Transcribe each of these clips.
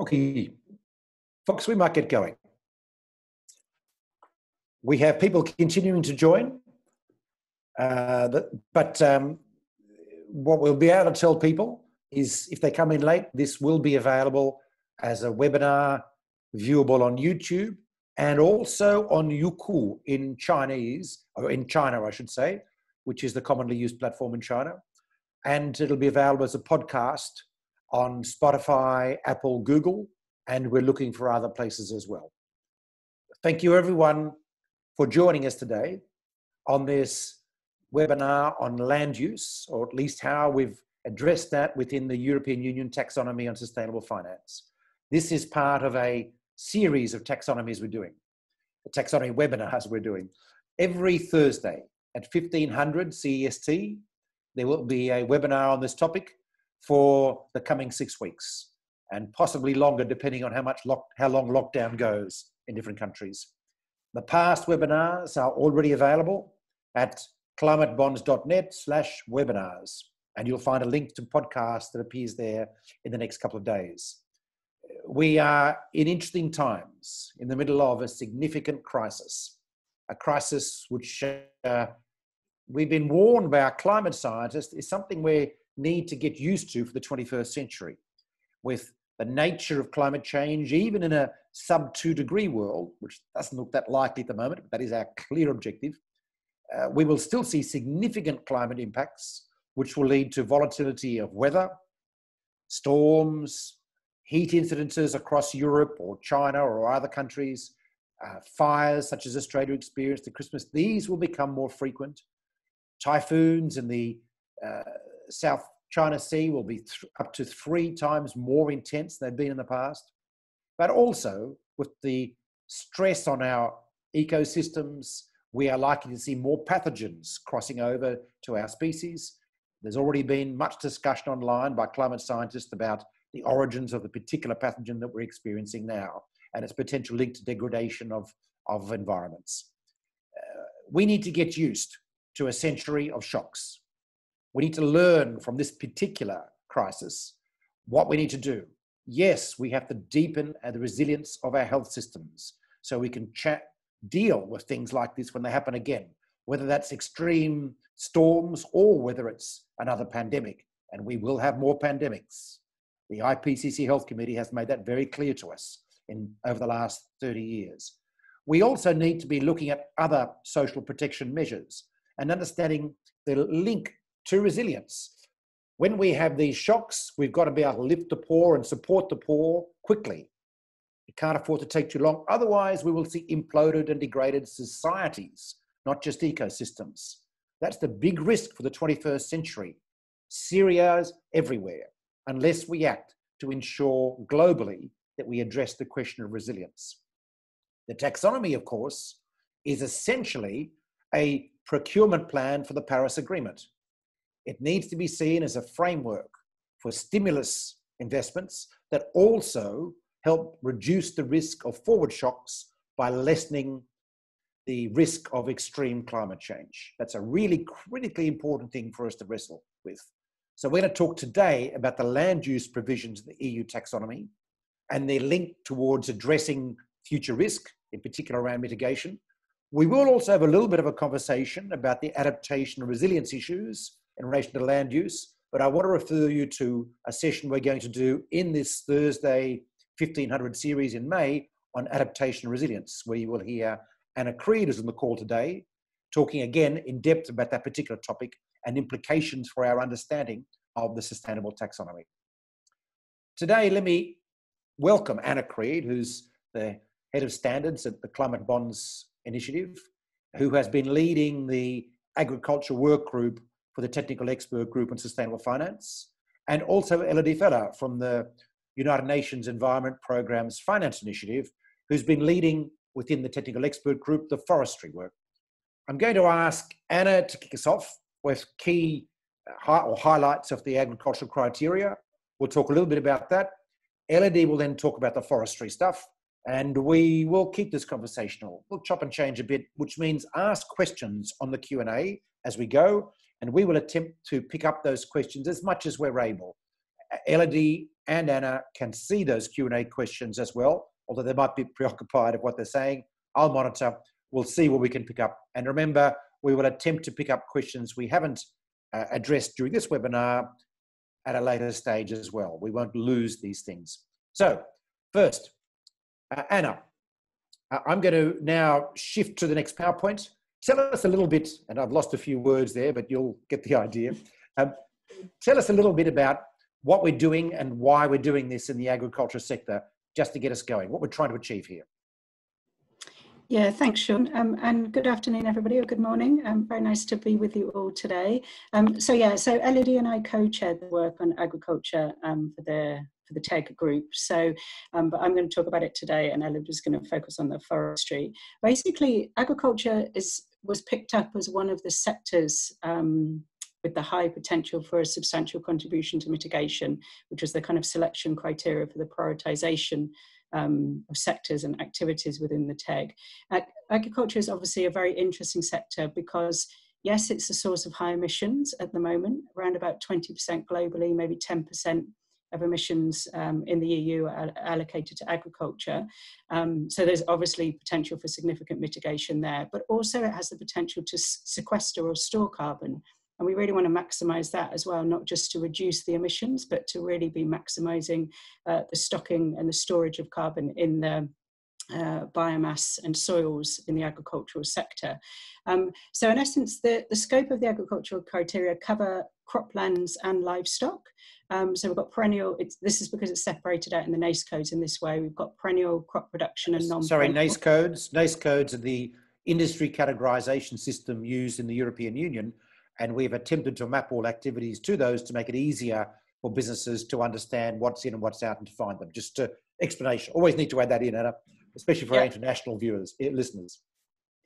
Okay, folks, we might get going. We have people continuing to join, uh, but um, what we'll be able to tell people is if they come in late, this will be available as a webinar viewable on YouTube and also on Youku in Chinese, or in China, I should say, which is the commonly used platform in China. And it'll be available as a podcast on Spotify, Apple, Google, and we're looking for other places as well. Thank you, everyone, for joining us today on this webinar on land use, or at least how we've addressed that within the European Union taxonomy on sustainable finance. This is part of a series of taxonomies we're doing, the taxonomy webinars we're doing. Every Thursday at 1500 CEST, there will be a webinar on this topic for the coming six weeks and possibly longer depending on how much lock, how long lockdown goes in different countries. The past webinars are already available at climatebonds.net slash webinars and you'll find a link to podcast that appears there in the next couple of days. We are in interesting times in the middle of a significant crisis, a crisis which uh, we've been warned by our climate scientists is something we need to get used to for the 21st century. With the nature of climate change, even in a sub two degree world, which doesn't look that likely at the moment, but that is our clear objective, uh, we will still see significant climate impacts, which will lead to volatility of weather, storms, heat incidences across Europe or China or other countries, uh, fires such as Australia experienced at Christmas. These will become more frequent typhoons and the uh, South China Sea will be th- up to three times more intense than they've been in the past. But also, with the stress on our ecosystems, we are likely to see more pathogens crossing over to our species. There's already been much discussion online by climate scientists about the origins of the particular pathogen that we're experiencing now and its potential link to degradation of, of environments. Uh, we need to get used to a century of shocks. We need to learn from this particular crisis what we need to do. Yes, we have to deepen the resilience of our health systems so we can chat, deal with things like this when they happen again, whether that's extreme storms or whether it's another pandemic. And we will have more pandemics. The IPCC Health Committee has made that very clear to us in, over the last 30 years. We also need to be looking at other social protection measures and understanding the link to resilience. When we have these shocks, we've got to be able to lift the poor and support the poor quickly. It can't afford to take too long. Otherwise, we will see imploded and degraded societies, not just ecosystems. That's the big risk for the 21st century. Syria's everywhere, unless we act to ensure globally that we address the question of resilience. The taxonomy, of course, is essentially a procurement plan for the Paris Agreement. It needs to be seen as a framework for stimulus investments that also help reduce the risk of forward shocks by lessening the risk of extreme climate change. That's a really critically important thing for us to wrestle with. So, we're going to talk today about the land use provisions of the EU taxonomy and their link towards addressing future risk, in particular around mitigation, we will also have a little bit of a conversation about the adaptation and resilience issues in relation to land use, but I want to refer you to a session we're going to do in this Thursday 1500 series in May on adaptation resilience, where you will hear Anna Creed is on the call today, talking again in depth about that particular topic and implications for our understanding of the sustainable taxonomy. Today, let me welcome Anna Creed, who's the head of standards at the Climate Bonds Initiative, who has been leading the agriculture work group for the Technical Expert Group on Sustainable Finance, and also Elodie Feller from the United Nations Environment Programme's Finance Initiative, who's been leading within the Technical Expert Group the forestry work. I'm going to ask Anna to kick us off with key uh, or highlights of the agricultural criteria. We'll talk a little bit about that. Elodie will then talk about the forestry stuff, and we will keep this conversational. We'll chop and change a bit, which means ask questions on the Q&A as we go, and we will attempt to pick up those questions as much as we're able. Elodie and Anna can see those Q&A questions as well, although they might be preoccupied of what they're saying. I'll monitor. We'll see what we can pick up. And remember, we will attempt to pick up questions we haven't uh, addressed during this webinar at a later stage as well. We won't lose these things. So first, uh, Anna, uh, I'm going to now shift to the next PowerPoint. Tell us a little bit, and I've lost a few words there, but you'll get the idea. Um, tell us a little bit about what we're doing and why we're doing this in the agriculture sector, just to get us going, what we're trying to achieve here. Yeah, thanks, Sean. Um, and good afternoon, everybody, or good morning. Um, very nice to be with you all today. Um, so yeah, so Elodie and I co-chaired the work on agriculture um, for the for the TEG group. So, um, but I'm going to talk about it today, and Elodie is going to focus on the forestry. Basically, agriculture is was picked up as one of the sectors um, with the high potential for a substantial contribution to mitigation, which was the kind of selection criteria for the prioritization um, of sectors and activities within the TEG. Ag agriculture is obviously a very interesting sector because yes, it's a source of high emissions at the moment, around about 20% globally, maybe 10% of emissions um, in the EU are allocated to agriculture. Um, so there's obviously potential for significant mitigation there, but also it has the potential to sequester or store carbon, and we really want to maximize that as well, not just to reduce the emissions, but to really be maximizing uh, the stocking and the storage of carbon in the uh, biomass and soils in the agricultural sector. Um, so in essence, the, the scope of the agricultural criteria cover croplands and livestock. Um, so we've got perennial, this is because it's separated out in the NACE codes in this way. We've got perennial crop production and non Sorry, NACE codes. NACE codes are the industry categorization system used in the European Union and we've attempted to map all activities to those to make it easier for businesses to understand what's in and what's out and to find them. Just to explanation. Always need to add that in, Anna, especially for our international viewers, eh, listeners.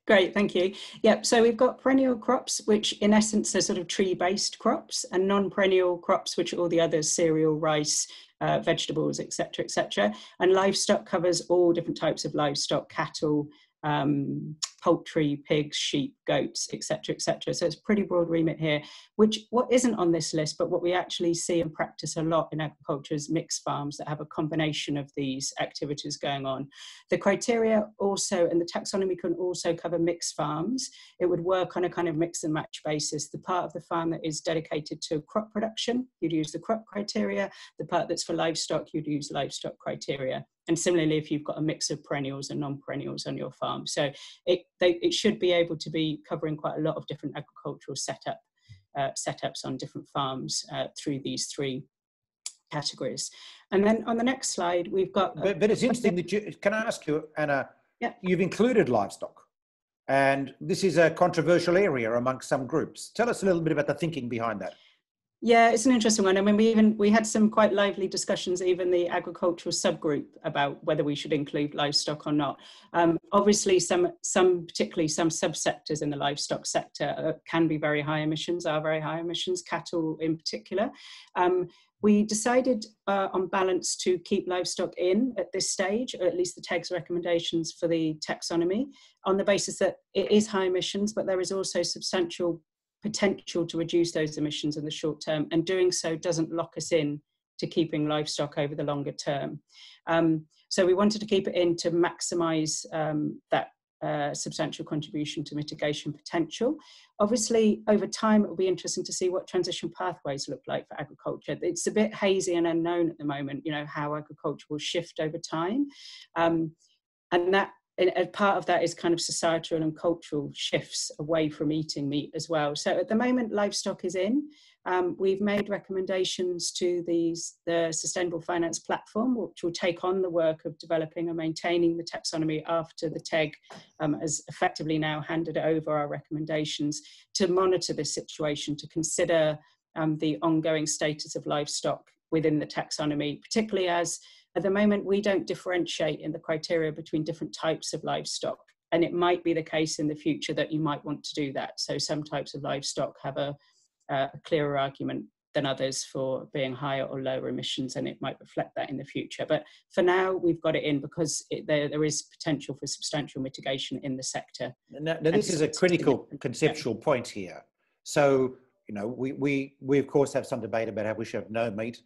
Great, thank you. Yep, so we've got perennial crops, which in essence are sort of tree-based crops, and non-perennial crops, which are all the others, cereal, rice, uh, vegetables, etc., etc. And livestock covers all different types of livestock, cattle, um, poultry, pigs, sheep, goats, etc., etc. So it's pretty broad remit here. Which what isn't on this list, but what we actually see and practice a lot in agriculture is mixed farms that have a combination of these activities going on. The criteria also and the taxonomy can also cover mixed farms. It would work on a kind of mix and match basis. The part of the farm that is dedicated to crop production, you'd use the crop criteria. The part that's for livestock, you'd use livestock criteria and similarly if you've got a mix of perennials and non-perennials on your farm so it they, it should be able to be covering quite a lot of different agricultural setup uh, setups on different farms uh, through these three categories. And then on the next slide we've got but, but it's interesting that you can i ask you anna? Yeah. you've included livestock and this is a controversial area amongst some groups. Tell us a little bit about the thinking behind that yeah, it's an interesting one. I mean, we even we had some quite lively discussions, even the agricultural subgroup, about whether we should include livestock or not. Um, obviously, some some particularly some subsectors in the livestock sector uh, can be very high emissions, are very high emissions, cattle in particular. Um, we decided uh, on balance to keep livestock in at this stage, or at least the TEG's recommendations for the taxonomy, on the basis that it is high emissions, but there is also substantial potential to reduce those emissions in the short term, and doing so doesn't lock us in to keeping livestock over the longer term. Um, so we wanted to keep it in to maximise um, that uh, substantial contribution to mitigation potential. Obviously, over time, it will be interesting to see what transition pathways look like for agriculture. It's a bit hazy and unknown at the moment, you know, how agriculture will shift over time. Um, and that and part of that is kind of societal and cultural shifts away from eating meat as well. So at the moment, livestock is in. Um, we've made recommendations to these, the Sustainable Finance Platform, which will take on the work of developing and maintaining the taxonomy after the TEG um, has effectively now handed over our recommendations to monitor this situation, to consider um, the ongoing status of livestock within the taxonomy, particularly as at the moment, we don't differentiate in the criteria between different types of livestock. And it might be the case in the future that you might want to do that. So some types of livestock have a, a clearer argument than others for being higher or lower emissions, and it might reflect that in the future. But for now, we've got it in because it, there, there is potential for substantial mitigation in the sector. Now, now this is a critical conceptual point here. So, you know, we, we, we of course have some debate about how we should have no meat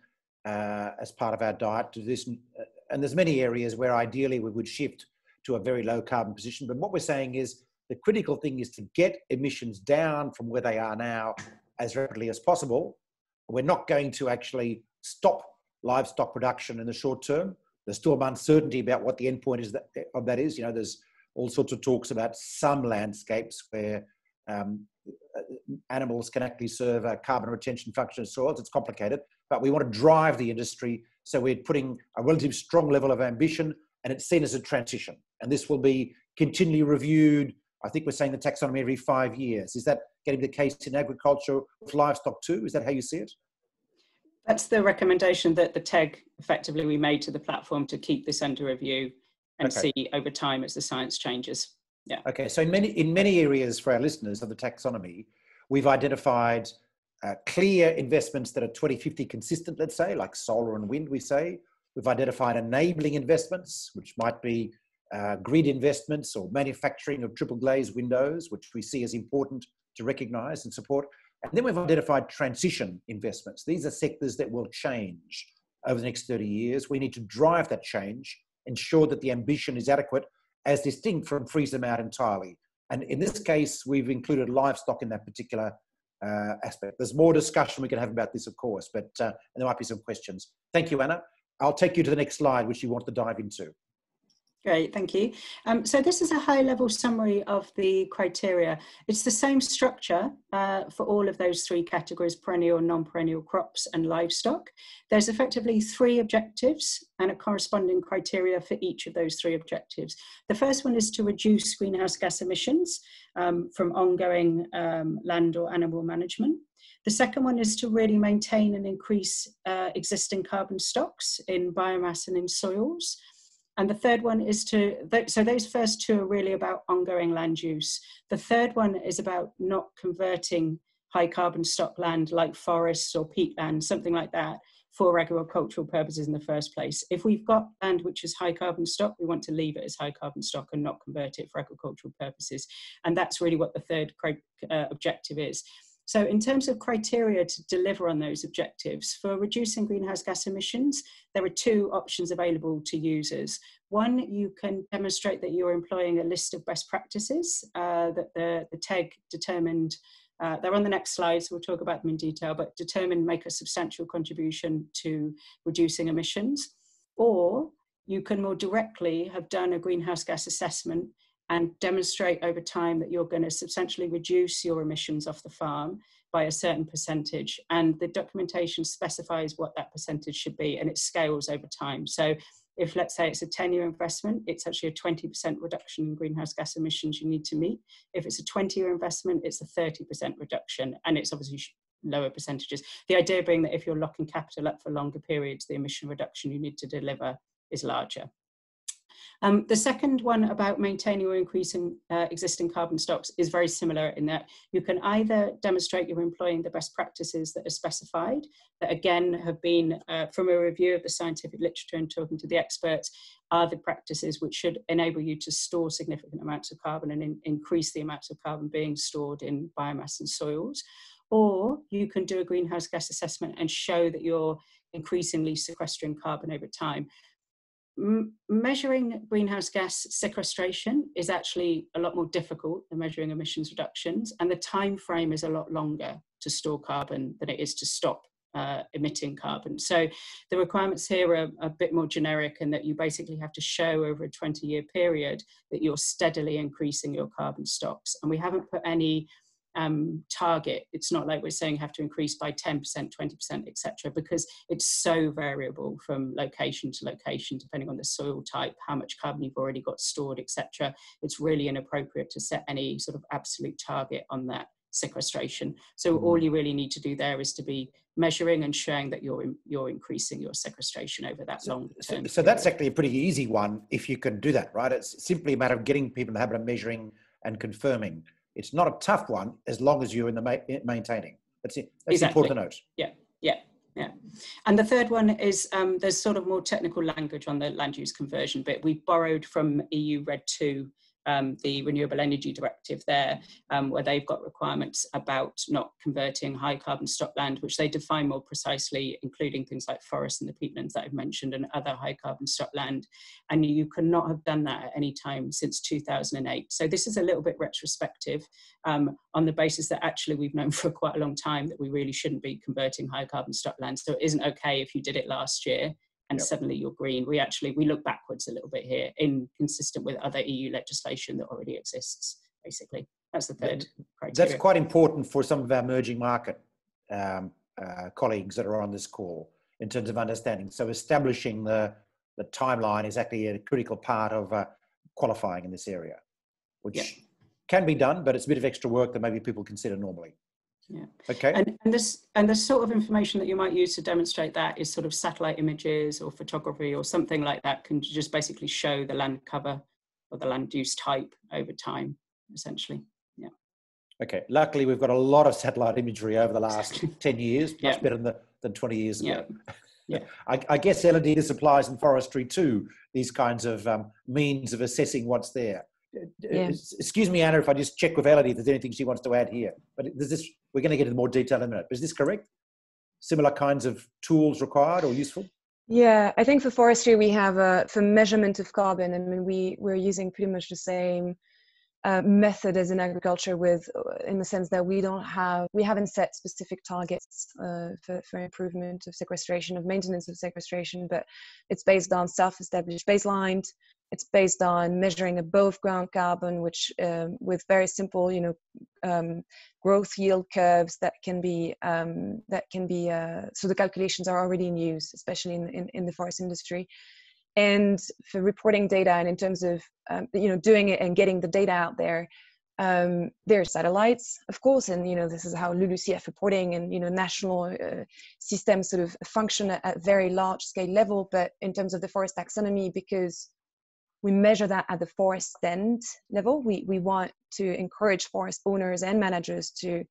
uh, as part of our diet to this. Uh, and there's many areas where ideally we would shift to a very low carbon position. But what we're saying is the critical thing is to get emissions down from where they are now as rapidly as possible. We're not going to actually stop livestock production in the short term. There's still uncertainty about what the endpoint is that, of that is. You know, there's all sorts of talks about some landscapes where um, animals can actually serve a carbon retention function in soils. It's complicated, but we want to drive the industry. So we're putting a relatively strong level of ambition and it's seen as a transition. And this will be continually reviewed. I think we're saying the taxonomy every five years. Is that getting the case in agriculture with livestock too? Is that how you see it? That's the recommendation that the TEG effectively we made to the platform to keep this under review and okay. see over time as the science changes. Yeah. Okay. So in many in many areas for our listeners of the taxonomy, we've identified uh, clear investments that are 2050 consistent. Let's say, like solar and wind. We say we've identified enabling investments, which might be uh, grid investments or manufacturing of triple glazed windows, which we see as important to recognise and support. And then we've identified transition investments. These are sectors that will change over the next 30 years. We need to drive that change, ensure that the ambition is adequate as distinct from freeze them out entirely. And in this case, we've included livestock in that particular uh, aspect. There's more discussion we can have about this, of course, but uh, there might be some questions. Thank you, Anna. I'll take you to the next slide, which you want to dive into. Great, thank you. Um, so this is a high level summary of the criteria. It's the same structure uh, for all of those three categories, perennial, non-perennial crops and livestock. There's effectively three objectives and a corresponding criteria for each of those three objectives. The first one is to reduce greenhouse gas emissions um, from ongoing um, land or animal management. The second one is to really maintain and increase uh, existing carbon stocks in biomass and in soils. And the third one is to, so those first two are really about ongoing land use. The third one is about not converting high carbon stock land like forests or peatland, something like that, for agricultural purposes in the first place. If we've got land which is high carbon stock, we want to leave it as high carbon stock and not convert it for agricultural purposes. And that's really what the third uh, objective is. So in terms of criteria to deliver on those objectives, for reducing greenhouse gas emissions, there are two options available to users. One, you can demonstrate that you're employing a list of best practices uh, that the, the TEG determined uh, they're on the next slide, so we'll talk about them in detail, but determined make a substantial contribution to reducing emissions. Or you can more directly have done a greenhouse gas assessment and demonstrate over time that you're going to substantially reduce your emissions off the farm by a certain percentage. And the documentation specifies what that percentage should be and it scales over time. So if let's say it's a 10 year investment, it's actually a 20% reduction in greenhouse gas emissions you need to meet. If it's a 20 year investment, it's a 30% reduction and it's obviously lower percentages. The idea being that if you're locking capital up for longer periods, the emission reduction you need to deliver is larger. Um, the second one about maintaining or increasing uh, existing carbon stocks is very similar in that you can either demonstrate you're employing the best practices that are specified, that again have been uh, from a review of the scientific literature and talking to the experts, are the practices which should enable you to store significant amounts of carbon and in, increase the amounts of carbon being stored in biomass and soils. Or you can do a greenhouse gas assessment and show that you're increasingly sequestering carbon over time measuring greenhouse gas sequestration is actually a lot more difficult than measuring emissions reductions and the time frame is a lot longer to store carbon than it is to stop uh, emitting carbon. So the requirements here are a bit more generic in that you basically have to show over a 20 year period that you're steadily increasing your carbon stocks. And we haven't put any um, target. It's not like we're saying you have to increase by 10%, 20%, etc., because it's so variable from location to location, depending on the soil type, how much carbon you've already got stored, etc. It's really inappropriate to set any sort of absolute target on that sequestration. So mm-hmm. all you really need to do there is to be measuring and showing that you're you're increasing your sequestration over that long term. So, so that's actually a pretty easy one if you can do that, right? It's simply a matter of getting people in the habit of measuring and confirming. It's not a tough one as long as you're in the ma- maintaining. That's it. That's exactly. important to note. Yeah, yeah, yeah. And the third one is um, there's sort of more technical language on the land use conversion bit. We borrowed from EU RED 2 um, the Renewable Energy Directive there, um, where they've got requirements about not converting high carbon stockland, which they define more precisely, including things like forests and the peatlands that I've mentioned and other high carbon stockland. And you cannot have done that at any time since 2008. So this is a little bit retrospective um, on the basis that actually we've known for quite a long time that we really shouldn't be converting high carbon stockland. So it isn't okay if you did it last year and yep. suddenly you're green. We actually we look backwards a little bit here, inconsistent with other EU legislation that already exists. Basically, that's the third criteria. That's quite important for some of our emerging market um, uh, colleagues that are on this call in terms of understanding. So establishing the the timeline is actually a critical part of uh, qualifying in this area, which can be done, but it's a bit of extra work that maybe people consider normally. Yeah. Okay. And, and this and the sort of information that you might use to demonstrate that is sort of satellite images or photography or something like that can just basically show the land cover or the land use type over time, essentially. Yeah. Okay. Luckily, we've got a lot of satellite imagery over the last ten years, much yeah. better than, the, than twenty years ago. Yeah. Yeah. I, I guess Elodie, this applies in forestry too. These kinds of um, means of assessing what's there. Yeah. Excuse me, Anna, if I just check with Elodie if there's anything she wants to add here. But is this, we're going to get into more detail in a minute. But is this correct? Similar kinds of tools required or useful? Yeah, I think for forestry we have a for measurement of carbon. I mean, we we're using pretty much the same uh, method as in agriculture, with in the sense that we don't have we haven't set specific targets uh, for for improvement of sequestration of maintenance of sequestration, but it's based on self-established baseline it's based on measuring above ground carbon, which um, with very simple, you know, um, growth yield curves that can be um, that can be. Uh, so the calculations are already in use, especially in, in, in the forest industry. And for reporting data, and in terms of um, you know doing it and getting the data out there, um, there are satellites, of course, and you know this is how LULUCF reporting and you know national uh, systems sort of function at, at very large scale level. But in terms of the forest taxonomy, because we measure that at the forest stand level. We, we want to encourage forest owners and managers to,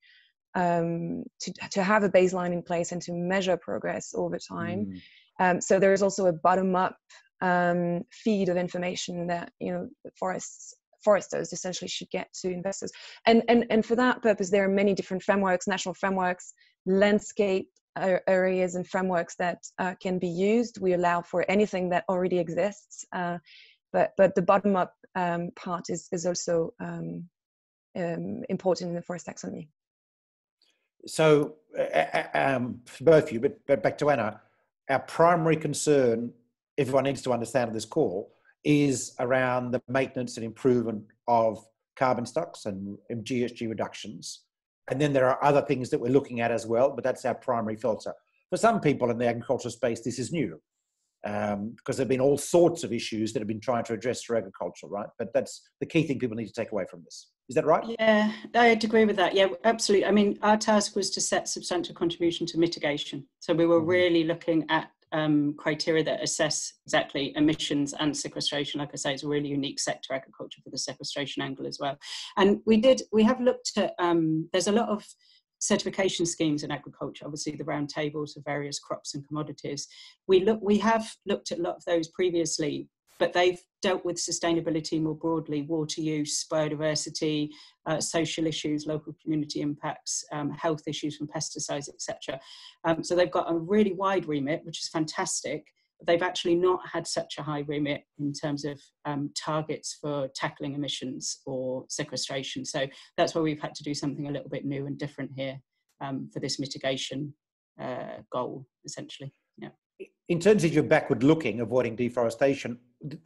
um, to, to have a baseline in place and to measure progress over time. Mm. Um, so there's also a bottom up um, feed of information that you know forests foresters essentially should get to investors. And, and, and for that purpose, there are many different frameworks, national frameworks, landscape areas and frameworks that uh, can be used. We allow for anything that already exists. Uh, but but the bottom up um, part is is also um, um, important in the forest taxonomy. So, uh, for both of you, but, but back to Anna, our primary concern, everyone needs to understand this call, is around the maintenance and improvement of carbon stocks and GHG reductions. And then there are other things that we're looking at as well, but that's our primary filter. For some people in the agricultural space, this is new um, because there have been all sorts of issues that have been trying to address through agriculture, right? But that's the key thing people need to take away from this. Is that right? Yeah, I'd agree with that. Yeah, absolutely. I mean, our task was to set substantial contribution to mitigation. So we were mm-hmm. really looking at um, criteria that assess exactly emissions and sequestration. Like I say, it's a really unique sector, agriculture, for the sequestration angle as well. And we did, we have looked at, um, there's a lot of certification schemes in agriculture, obviously the round tables of various crops and commodities. We look, we have looked at a lot of those previously, but they've dealt with sustainability more broadly, water use, biodiversity, uh, social issues, local community impacts, um, health issues from pesticides, etc. Um, so they've got a really wide remit, which is fantastic they've actually not had such a high remit in terms of um, targets for tackling emissions or sequestration. So that's why we've had to do something a little bit new and different here um, for this mitigation uh, goal, essentially. Yeah. In terms of your backward looking, avoiding deforestation,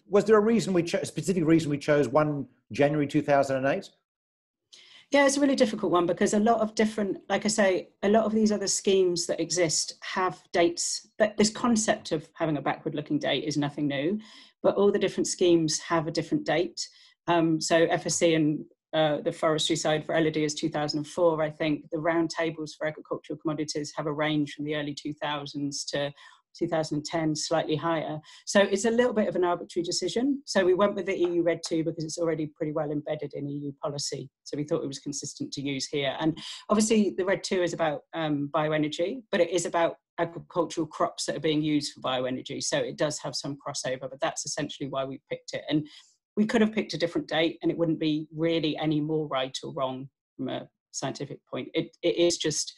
was there a reason we chose, specific reason we chose 1 January 2008? Yeah, it's a really difficult one because a lot of different, like I say, a lot of these other schemes that exist have dates. That this concept of having a backward-looking date is nothing new, but all the different schemes have a different date. Um, so FSC and uh, the forestry side for Elodie is 2004, I think. The roundtables for agricultural commodities have a range from the early 2000s to 2010 slightly higher. So it's a little bit of an arbitrary decision. So we went with the EU RED II because it's already pretty well embedded in EU policy. So we thought it was consistent to use here. And obviously the RED II is about um, bioenergy, but it is about agricultural crops that are being used for bioenergy. So it does have some crossover, but that's essentially why we picked it. And we could have picked a different date and it wouldn't be really any more right or wrong from a scientific point. It, it is just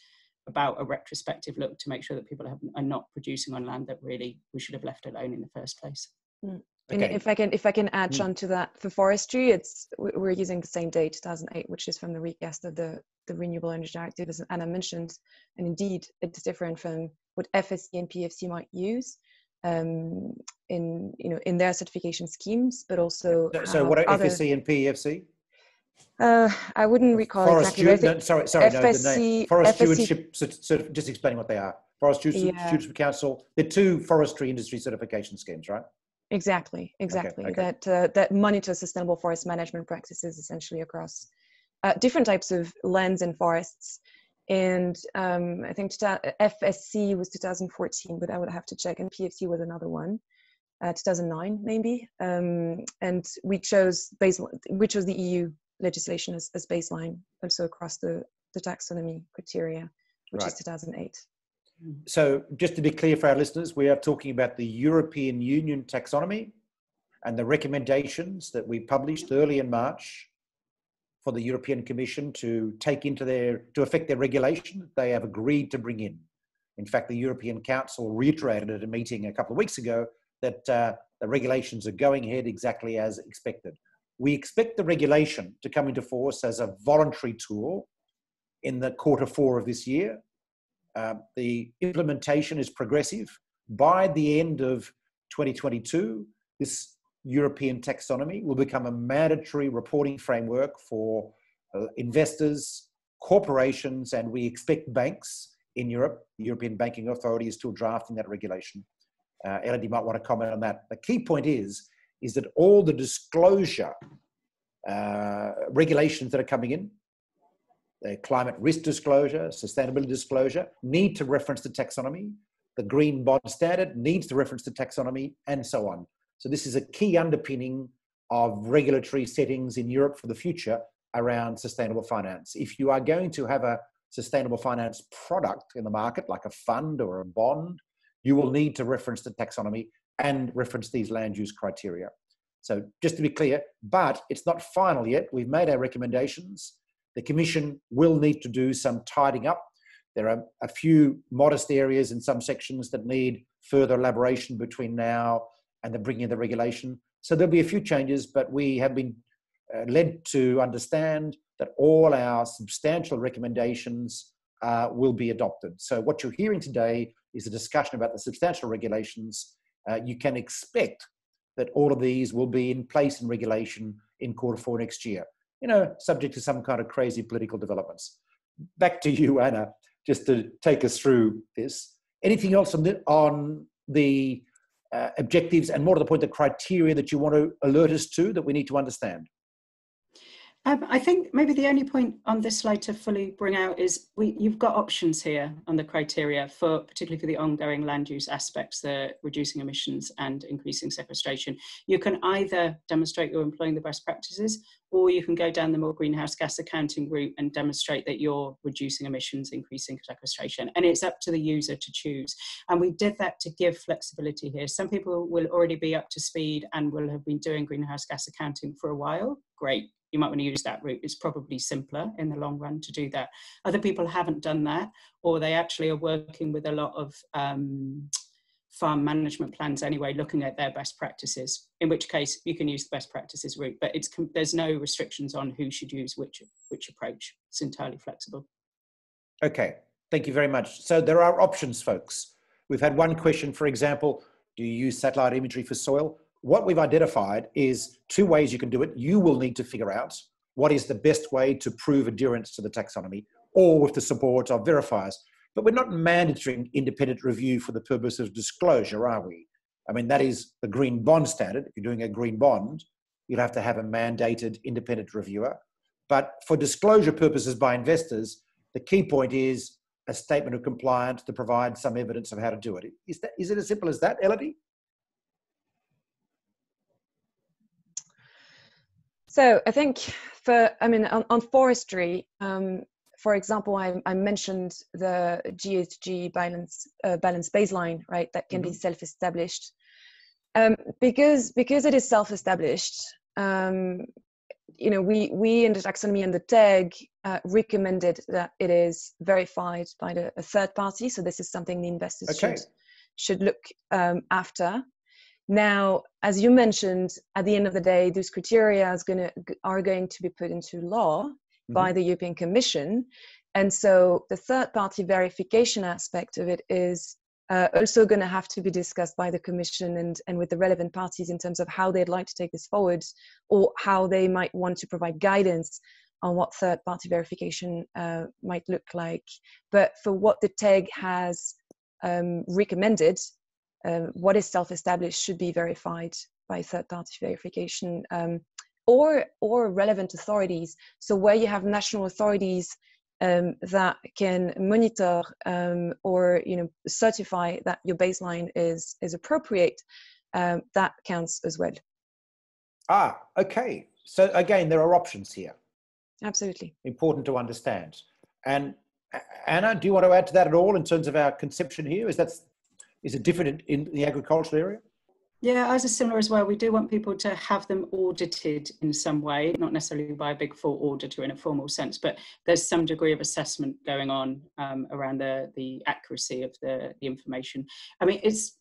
about a retrospective look to make sure that people have, are not producing on land that really we should have left alone in the first place. Mm. Okay. And if I can, if I can add, mm. Sean, to that for forestry, it's we're using the same date, 2008, which is from the recast of the the Renewable Energy Directive, as Anna mentioned, and indeed it's different from what FSC and PEFC might use um, in you know in their certification schemes, but also. So, so what are other, FSC and PEFC? Uh, I wouldn't recall Forest exactly. no, sorry, sorry, FSC, no, the name. Forest FSC, Stewardship. Sort of, just explaining what they are. Forest Stewardship, yeah. Stewardship Council. They're two forestry industry certification schemes, right? Exactly, exactly. Okay, okay. That uh, that monitor sustainable forest management practices essentially across uh, different types of lands and forests. And um, I think FSC was 2014, but I would have to check. And PEFC was another one, uh, 2009 maybe. Um, and we chose base, we chose the EU legislation as, as baseline, also across the the taxonomy criteria, which right. is 2008. So, just to be clear for our listeners, we are talking about the European Union taxonomy and the recommendations that we published early in March for the European Commission to take into their to affect their regulation that they have agreed to bring in. In fact, the European Council reiterated at a meeting a couple of weeks ago that uh, the regulations are going ahead exactly as expected. We expect the regulation to come into force as a voluntary tool in the quarter four of this year. Uh, the implementation is progressive. By the end of 2022, this European taxonomy will become a mandatory reporting framework for uh, investors, corporations, and we expect banks in Europe. The European Banking Authority is still drafting that regulation. Uh, Elodie might want to comment on that. The key point is, is that all the disclosure uh, regulations that are coming in, the climate risk disclosure, sustainability disclosure, need to reference the taxonomy. The green bond standard needs to reference the taxonomy, and so on. So this is a key underpinning of regulatory settings in Europe for the future around sustainable finance. If you are going to have a sustainable finance product in the market, like a fund or a bond, you will need to reference the taxonomy and reference these land use criteria. So just to be clear, but it's not final yet. We've made our recommendations. The Commission will need to do some tidying up. There are a few modest areas in some sections that need further elaboration between now and the bringing of the regulation. So there'll be a few changes, but we have been uh, led to understand that all our substantial recommendations uh, will be adopted. So what you're hearing today is a discussion about the substantial regulations. Uh, you can expect that all of these will be in place in regulation in quarter four next year, you know, subject to some kind of crazy political developments. Back to you, Anna, just to take us through this. Anything else on the, on the uh, objectives and more to the point, the criteria that you want to alert us to that we need to understand? Um, I think maybe the only point on this slide to fully bring out is we, you've got options here on the criteria for particularly for the ongoing land use aspects, the reducing emissions and increasing sequestration. You can either demonstrate you're employing the best practices or you can go down the more greenhouse gas accounting route and demonstrate that you're reducing emissions, increasing sequestration. And it's up to the user to choose. And we did that to give flexibility here. Some people will already be up to speed and will have been doing greenhouse gas accounting for a while. Great, you might want to use that route. It's probably simpler in the long run to do that. Other people haven't done that, or they actually are working with a lot of um, farm management plans anyway, looking at their best practices. In which case, you can use the best practices route, but it's there's no restrictions on who should use which which approach. It's entirely flexible. Okay, thank you very much. So there are options, folks. We've had one question, for example, do you use satellite imagery for soil? What we've identified is two ways you can do it. You will need to figure out what is the best way to prove adherence to the taxonomy or with the support of verifiers. But we're not mandating independent review for the purpose of disclosure, are we? I mean, that is the green bond standard. If you're doing a green bond, you'll have to have a mandated independent reviewer. But for disclosure purposes by investors, the key point is a statement of compliance to provide some evidence of how to do it. Is, that, is it as simple as that, Elodie? So I think for, I mean, on, on forestry, um, for example, I, I, mentioned the GHG balance, uh, balance baseline, right? That can mm-hmm. be self-established. Um, because because it is self-established, um, you know, we we in the taxonomy and the TEG uh, recommended that it is verified by the, a third party. So this is something the investors okay. should should look um, after. Now, as you mentioned, at the end of the day, those criteria is gonna, are going to be put into law mm-hmm. by the European Commission. And so the third party verification aspect of it is uh, also going to have to be discussed by the Commission and, and with the relevant parties in terms of how they'd like to take this forward or how they might want to provide guidance on what third party verification uh, might look like. But for what the TEG has um, recommended, uh, what is self established should be verified by third party verification. Um, or, or relevant authorities. So, where you have national authorities um, that can monitor um, or you know certify that your baseline is is appropriate, um, that counts as well. Ah, okay. So again, there are options here. Absolutely important to understand. And Anna, do you want to add to that at all in terms of our conception here? Is that is it different in, the agricultural area? Yeah, ours is similar as well. We do want people to have them audited in some way, not necessarily by a big four auditor in a formal sense, but there's some degree of assessment going on um, around the, the accuracy of the, the information. I mean, it's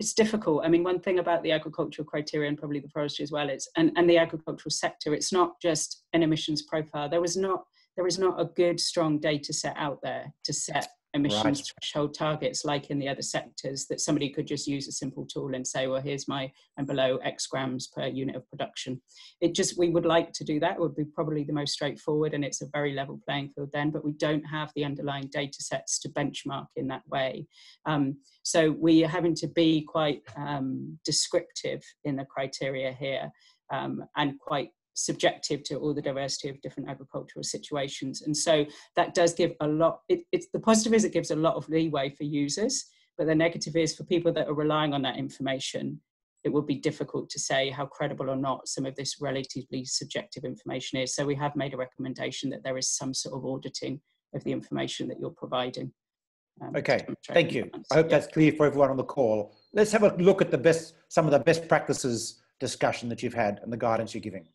it's difficult. I mean, one thing about the agricultural criteria and probably the forestry as well is, and, and the agricultural sector, it's not just an emissions profile. There was not there is not a good strong data set out there to set emissions right. threshold targets like in the other sectors that somebody could just use a simple tool and say well here's my and below x grams per unit of production it just we would like to do that it would be probably the most straightforward and it's a very level playing field then but we don't have the underlying data sets to benchmark in that way um, so we are having to be quite um, descriptive in the criteria here um, and quite subjective to all the diversity of different agricultural situations. And so that does give a lot, it, it's the positive is it gives a lot of leeway for users, but the negative is for people that are relying on that information, it would be difficult to say how credible or not some of this relatively subjective information is. So we have made a recommendation that there is some sort of auditing of the information that you're providing. Um, okay, thank you. I hope that's clear for everyone on the call. Let's have a look at the best, some of the best practices discussion that you've had and the guidance you're giving.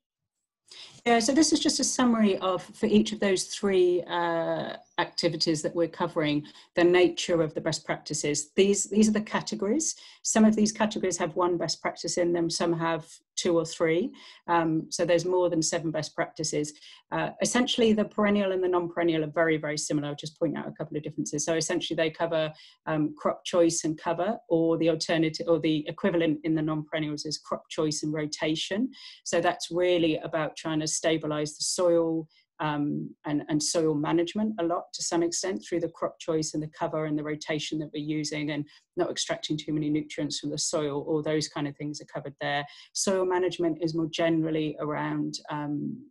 Yeah, so this is just a summary of, for each of those three uh, activities that we're covering, the nature of the best practices. These, these are the categories. Some of these categories have one best practice in them, some have two or three. Um, so there's more than seven best practices. Uh, essentially, the perennial and the non-perennial are very, very similar. I'll just point out a couple of differences. So essentially, they cover um, crop choice and cover, or the alternative, or the equivalent in the non-perennials is crop choice and rotation. So that's really about trying to stabilize the soil, um, and, and, soil management a lot to some extent through the crop choice and the cover and the rotation that we're using and not extracting too many nutrients from the soil. All those kind of things are covered there. Soil management is more generally around um,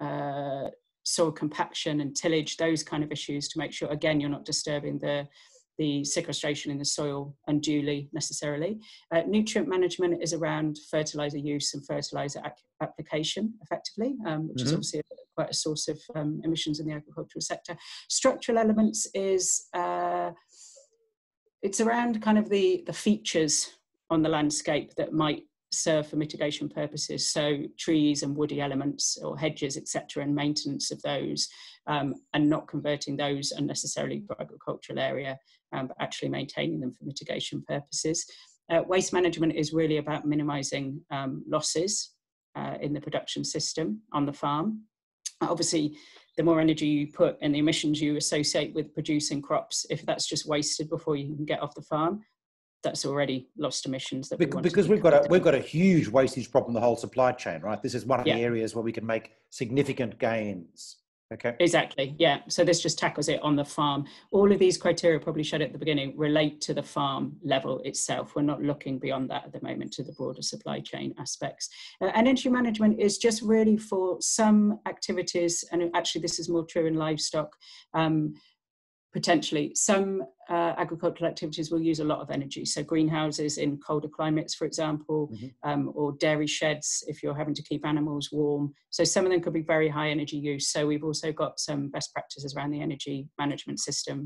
uh, soil compaction and tillage, those kind of issues to make sure, again, you're not disturbing the the sequestration in the soil unduly necessarily. Uh, nutrient management is around fertilizer use and fertilizer ac- application effectively, um, which mm-hmm. is obviously a, quite a source of um, emissions in the agricultural sector. Structural elements is uh, it's around kind of the the features on the landscape that might serve for mitigation purposes. So trees and woody elements or hedges, etc., and maintenance of those, um, and not converting those unnecessarily for agricultural area, um, but actually maintaining them for mitigation purposes. Uh, waste management is really about minimizing um, losses uh, in the production system on the farm. Obviously, the more energy you put and the emissions you associate with producing crops, if that's just wasted before you can get off the farm, that's already lost emissions that because, we because we've got a we've got a huge wastage problem the whole supply chain right? This is one of yeah. the areas where we can make significant gains okay? Exactly yeah. So this just tackles it on the farm. All of these criteria probably showed at the beginning relate to the farm level itself. We're not looking beyond that at the moment to the broader supply chain aspects. Uh, and energy management is just really for some activities and actually this is more true in livestock. Um, potentially. Some uh, agricultural activities will use a lot of energy. So greenhouses in colder climates, for example, mm-hmm. um, or dairy sheds if you're having to keep animals warm. So some of them could be very high energy use. So we've also got some best practices around the energy management system.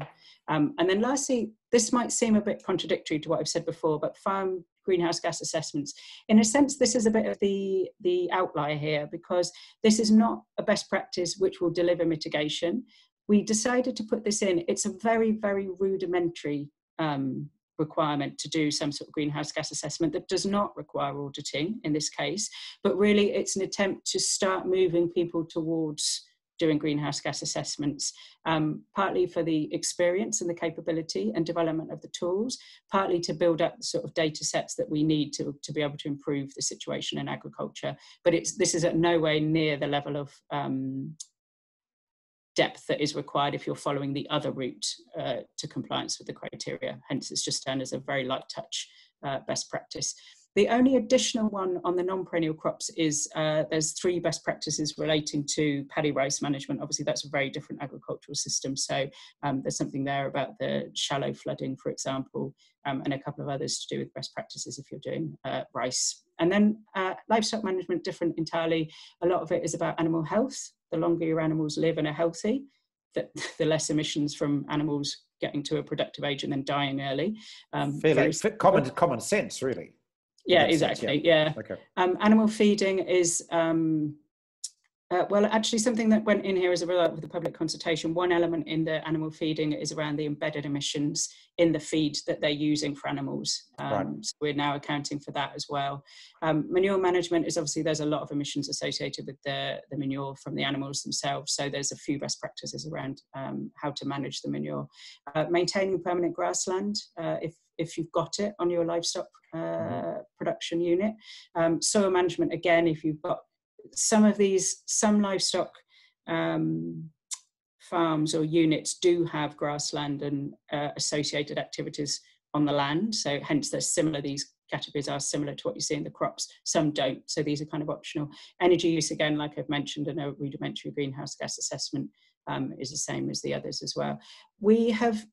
Um, and then lastly, this might seem a bit contradictory to what I've said before, but farm greenhouse gas assessments. In a sense, this is a bit of the, the outlier here because this is not a best practice which will deliver mitigation. We decided to put this in. It's a very, very rudimentary um, requirement to do some sort of greenhouse gas assessment that does not require auditing in this case, but really it's an attempt to start moving people towards doing greenhouse gas assessments, um, partly for the experience and the capability and development of the tools, partly to build up the sort of data sets that we need to, to be able to improve the situation in agriculture. But it's, this is at no way near the level of um, depth that is required if you're following the other route uh, to compliance with the criteria. Hence, it's just done as a very light touch uh, best practice. The only additional one on the non-perennial crops is uh, there's three best practices relating to paddy rice management. Obviously, that's a very different agricultural system. So um, there's something there about the shallow flooding, for example, um, and a couple of others to do with best practices if you're doing uh, rice. And then uh, livestock management, different entirely. A lot of it is about animal health. The longer your animals live and are healthy, the, the less emissions from animals getting to a productive age and then dying early. Um, Fairly common, common sense, really yeah exactly sense, yeah. yeah, okay um, animal feeding is um, uh, well, actually, something that went in here as a result of the public consultation, one element in the animal feeding is around the embedded emissions in the feed that they're using for animals. Um, right. So we're now accounting for that as well. Um, manure management is obviously there's a lot of emissions associated with the, the manure from the animals themselves. So there's a few best practices around um, how to manage the manure. Uh, maintaining permanent grassland, uh, if if you've got it on your livestock uh, mm-hmm. production unit. Um, soil management, again, if you've got some of these, some livestock um, farms or units do have grassland and uh, associated activities on the land. So hence they're similar, these categories are similar to what you see in the crops. Some don't, so these are kind of optional. Energy use, again, like I've mentioned, and a rudimentary greenhouse gas assessment um, is the same as the others as well. We have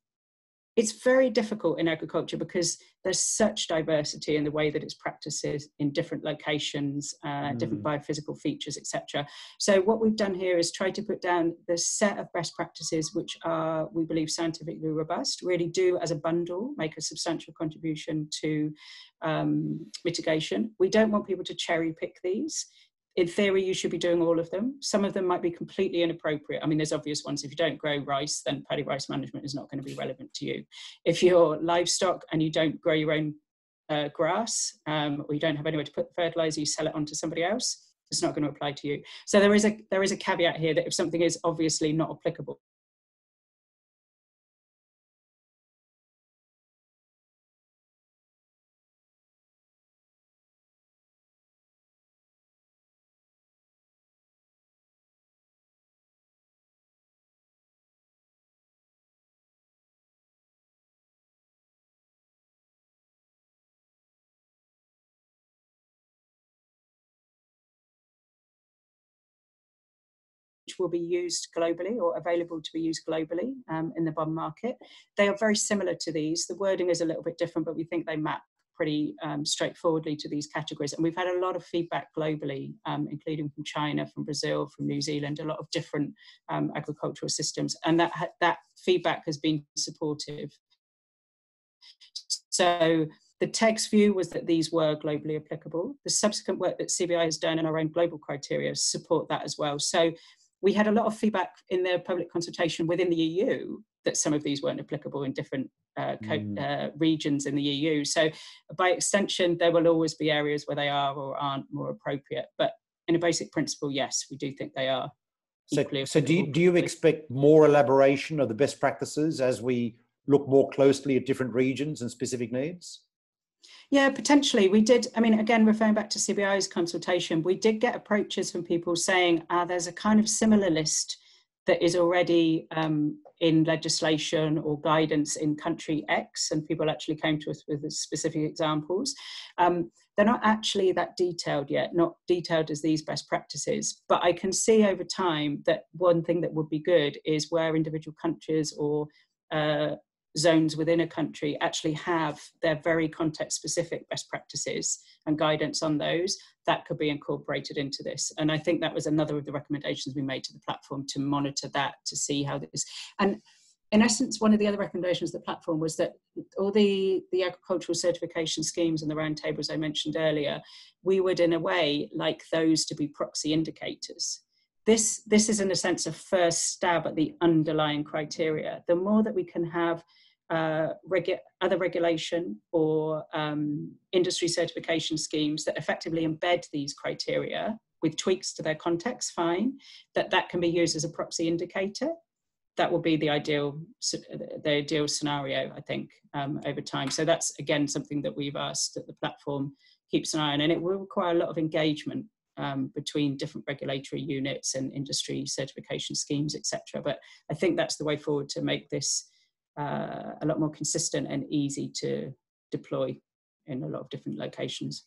it's very difficult in agriculture because there's such diversity in the way that it's practiced in different locations, uh, mm. different biophysical features, etc. So what we've done here is try to put down the set of best practices which are, we believe, scientifically robust, really do as a bundle make a substantial contribution to um, mitigation. We don't want people to cherry pick these in theory, you should be doing all of them. Some of them might be completely inappropriate. I mean, there's obvious ones. If you don't grow rice, then paddy rice management is not going to be relevant to you. If you're livestock and you don't grow your own uh, grass, um, or you don't have anywhere to put the fertilizer, you sell it on to somebody else, it's not going to apply to you. So there is a there is a caveat here that if something is obviously not applicable, which will be used globally or available to be used globally um, in the bond market. They are very similar to these. The wording is a little bit different, but we think they map pretty um, straightforwardly to these categories. And we've had a lot of feedback globally, um, including from China, from Brazil, from New Zealand, a lot of different um, agricultural systems. And that, that feedback has been supportive. So the text view was that these were globally applicable. The subsequent work that CBI has done in our own global criteria support that as well. So we had a lot of feedback in the public consultation within the EU that some of these weren't applicable in different uh, mm. uh, regions in the EU. So, by extension, there will always be areas where they are or aren't more appropriate. But in a basic principle, yes, we do think they are. So, so do, you, do you expect more elaboration of the best practices as we look more closely at different regions and specific needs? Yeah, potentially. We did, I mean, again, referring back to CBI's consultation, we did get approaches from people saying uh, there's a kind of similar list that is already um, in legislation or guidance in country X, and people actually came to us with specific examples. Um, they're not actually that detailed yet, not detailed as these best practices, but I can see over time that one thing that would be good is where individual countries or uh, zones within a country actually have their very context specific best practices and guidance on those that could be incorporated into this and i think that was another of the recommendations we made to the platform to monitor that to see how this and in essence, one of the other recommendations of the platform was that all the, the agricultural certification schemes and the roundtables I mentioned earlier, we would in a way like those to be proxy indicators. This, this is in a sense a first stab at the underlying criteria. The more that we can have uh, regu- other regulation or um, industry certification schemes that effectively embed these criteria with tweaks to their context, fine, that that can be used as a proxy indicator. That will be the ideal, the ideal scenario, I think, um, over time. So that's again something that we've asked that the platform keeps an eye on, and it will require a lot of engagement um, between different regulatory units and industry certification schemes, etc. But I think that's the way forward to make this uh, a lot more consistent and easy to deploy in a lot of different locations.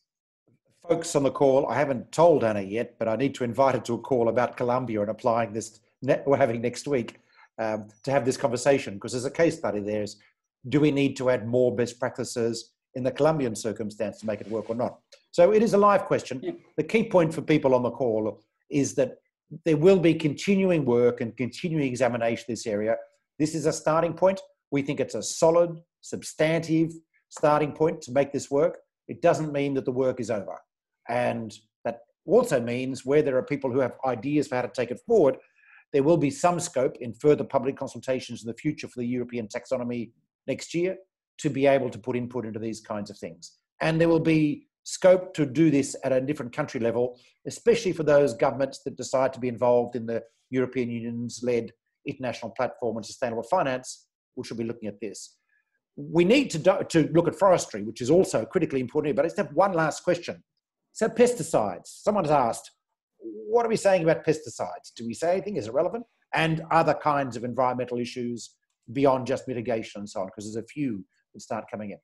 Folks on the call, I haven't told Anna yet, but I need to invite her to a call about Colombia and applying this we're having next week um, to have this conversation because there's a case study there is do we need to add more best practices in the Colombian circumstance to make it work or not? So it is a live question. Yeah. The key point for people on the call is that there will be continuing work and continuing examination in this area. This is a starting point. We think it's a solid, substantive starting point to make this work. It doesn't mean that the work is over. And that also means where there are people who have ideas for how to take it forward, there will be some scope in further public consultations in the future for the European taxonomy next year to be able to put input into these kinds of things. And there will be scope to do this at a different country level, especially for those governments that decide to be involved in the European Union's led international platform on sustainable finance, which will be looking at this. We need to, do, to look at forestry, which is also critically important, but I just have one last question. So pesticides, someone has asked, what are we saying about pesticides? Do we say anything? Is it relevant? And other kinds of environmental issues beyond just mitigation and so on, because there's a few that start coming in.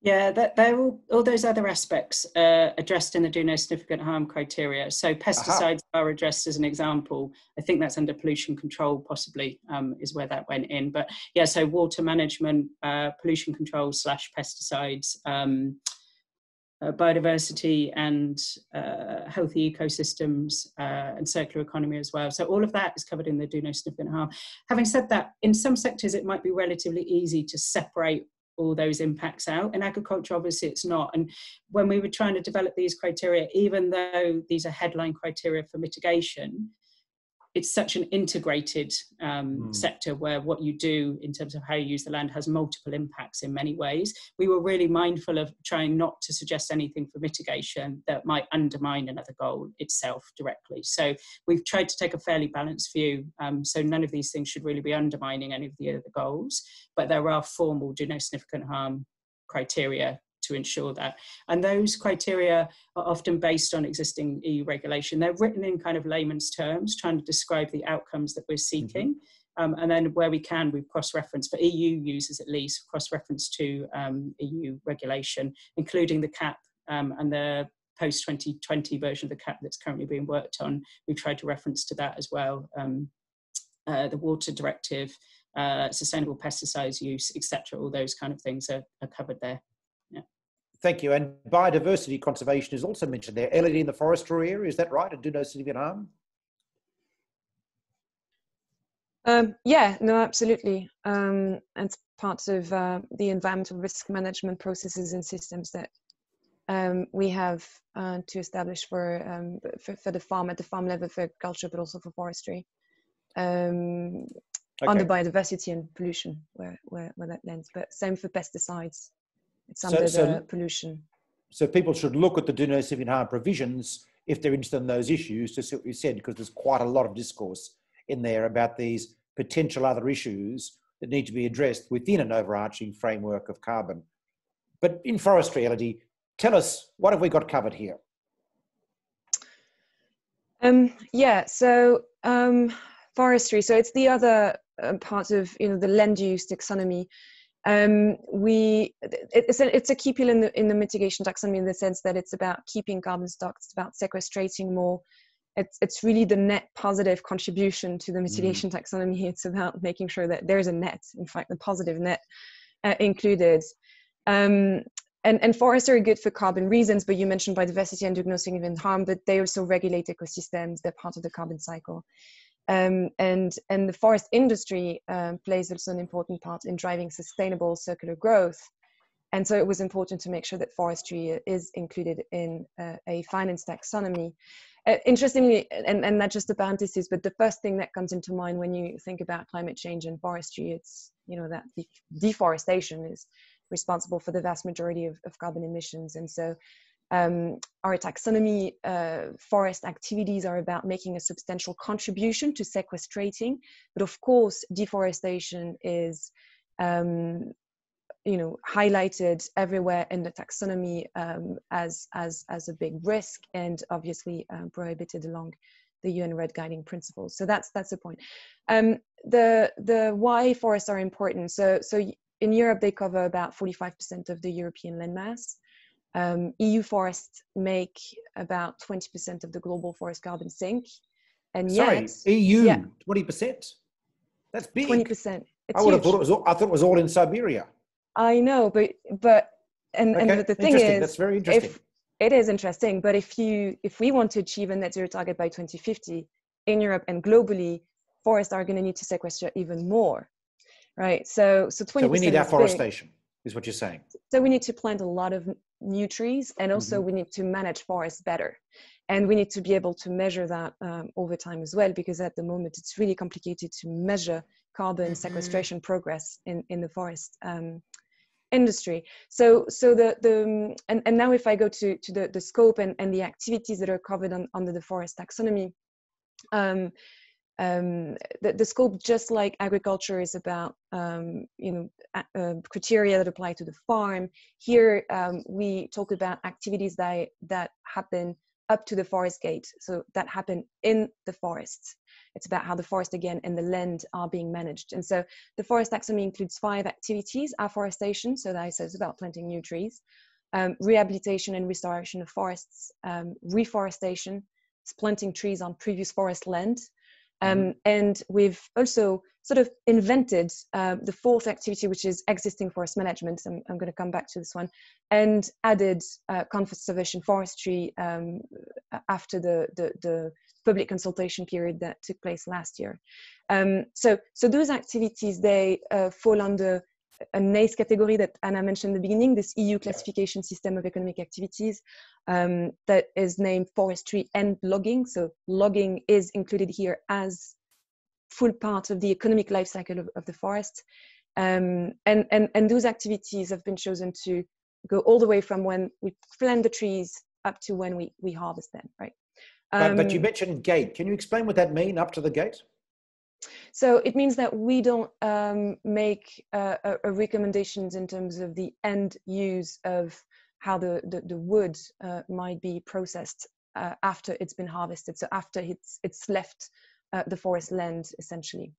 Yeah, that, they're all, all those other aspects uh, addressed in the do no significant harm criteria. So pesticides Aha. are addressed as an example. I think that's under pollution control, possibly um, is where that went in. But yeah, so water management, uh, pollution control slash pesticides, um, uh, biodiversity and uh, healthy ecosystems uh, and circular economy as well. So all of that is covered in the do no significant harm. Having said that, in some sectors it might be relatively easy to separate all those impacts out. In agriculture, obviously, it's not. And when we were trying to develop these criteria, even though these are headline criteria for mitigation, it's such an integrated um, mm. sector where what you do in terms of how you use the land has multiple impacts in many ways. We were really mindful of trying not to suggest anything for mitigation that might undermine another goal itself directly. So we've tried to take a fairly balanced view. Um, so none of these things should really be undermining any of the other goals, but there are formal do no significant harm criteria to ensure that. And those criteria are often based on existing EU regulation. They're written in kind of layman's terms, trying to describe the outcomes that we're seeking. Mm-hmm. Um, and then where we can, we cross-reference, for EU users at least, cross-reference to um, EU regulation, including the CAP um, and the post 2020 version of the CAP that's currently being worked on. We've tried to reference to that as well. Um, uh, the water directive, uh, sustainable pesticides use, etc. All those kind of things are, are covered there. Thank you. And biodiversity conservation is also mentioned there. LED in the forestry area, is that right? And do no significant harm? Um, yeah, no, absolutely. Um, and it's part of uh, the environmental risk management processes and systems that um, we have uh, to establish for, um, for, for the farm at the farm level for agriculture, but also for forestry. Um, okay. On the biodiversity and pollution, where, where, where that lands, but same for pesticides. It's under so, the pollution. So people should look at the do no significant harm provisions if they're interested in those issues, just what you said, because there's quite a lot of discourse in there about these potential other issues that need to be addressed within an overarching framework of carbon. But in forestry, Elodie, tell us what have we got covered here? Um, yeah, so um, forestry. So it's the other uh, part of you know the land use taxonomy um, we it's a, it's a key pillar in the, in the mitigation taxonomy in the sense that it's about keeping carbon stocks, it's about sequestrating more. It's it's really the net positive contribution to the mitigation mm. taxonomy. It's about making sure that there's a net, in fact, the positive net uh, included. Um, and, and forests are good for carbon reasons, but you mentioned biodiversity and do no significant harm, but they also regulate ecosystems. They're part of the carbon cycle. Um, and, and the forest industry um, plays also an important part in driving sustainable circular growth. And so it was important to make sure that forestry is included in uh, a finance taxonomy. Uh, interestingly, and, and not just a parenthesis, but the first thing that comes into mind when you think about climate change and forestry, it's, you know, that deforestation is responsible for the vast majority of, of carbon emissions. And so um, our taxonomy uh, forest activities are about making a substantial contribution to sequestrating, but of course, deforestation is um, you know highlighted everywhere in the taxonomy um, as as as a big risk and obviously um, prohibited along the UN Red Guiding Principles. So that's that's the point. Um, the the why forests are important. So so in Europe they cover about 45% of the European landmass. Um, EU forests make about 20% of the global forest carbon sink. And Sorry, yet, EU, yeah, 20%? That's big. 20%. I would huge. have thought it was all, I thought it was all in Siberia. I know, but, but, and, okay. and the thing is, that's very interesting. If, it is interesting, but if you, if we want to achieve a net zero target by 2050 in Europe and globally, forests are going to need to sequester even more, right? So, so 20%. So we need afforestation, is what you're saying. So we need to plant a lot of new trees and also mm-hmm. we need to manage forests better and we need to be able to measure that um, over time as well because at the moment it's really complicated to measure carbon mm-hmm. sequestration progress in, in the forest um, industry so so the the um, and, and now if i go to to the, the scope and, and the activities that are covered on, under the forest taxonomy um, um, the, the, scope, just like agriculture, is about um, you know uh, criteria that apply to the farm. Here, um, we talk about activities that that happen up to the forest gate, so that happen in the forests. It's about how the forest again and the land are being managed. And so, the forest taxonomy includes five activities: afforestation, so that is about planting new trees, um, rehabilitation and restoration of forests, um, reforestation, planting trees on previous forest land. Um, and we've also sort of invented uh, the fourth activity, which is existing forest management. I'm, I'm going to come back to this one, and added uh, conservation forestry um, after the, the, the, public consultation period that took place last year. Um, so, so those activities they uh, fall under a nice category that Anna mentioned in the beginning, this EU classification system of economic activities um, that is named forestry and logging. So logging is included here as full part of the economic life cycle of, of the forest. Um, and, and, and those activities have been chosen to go all the way from when we plant the trees up to when we, we harvest them, right? Um, but, but you um, mentioned gate. Can you explain what that mean up to the gate? So it means that we don't um, make uh, a, recommendations in terms of the end use of how the, the, the wood uh, might be processed uh, after it's been harvested. So after it's, it's left uh, the forest land, essentially.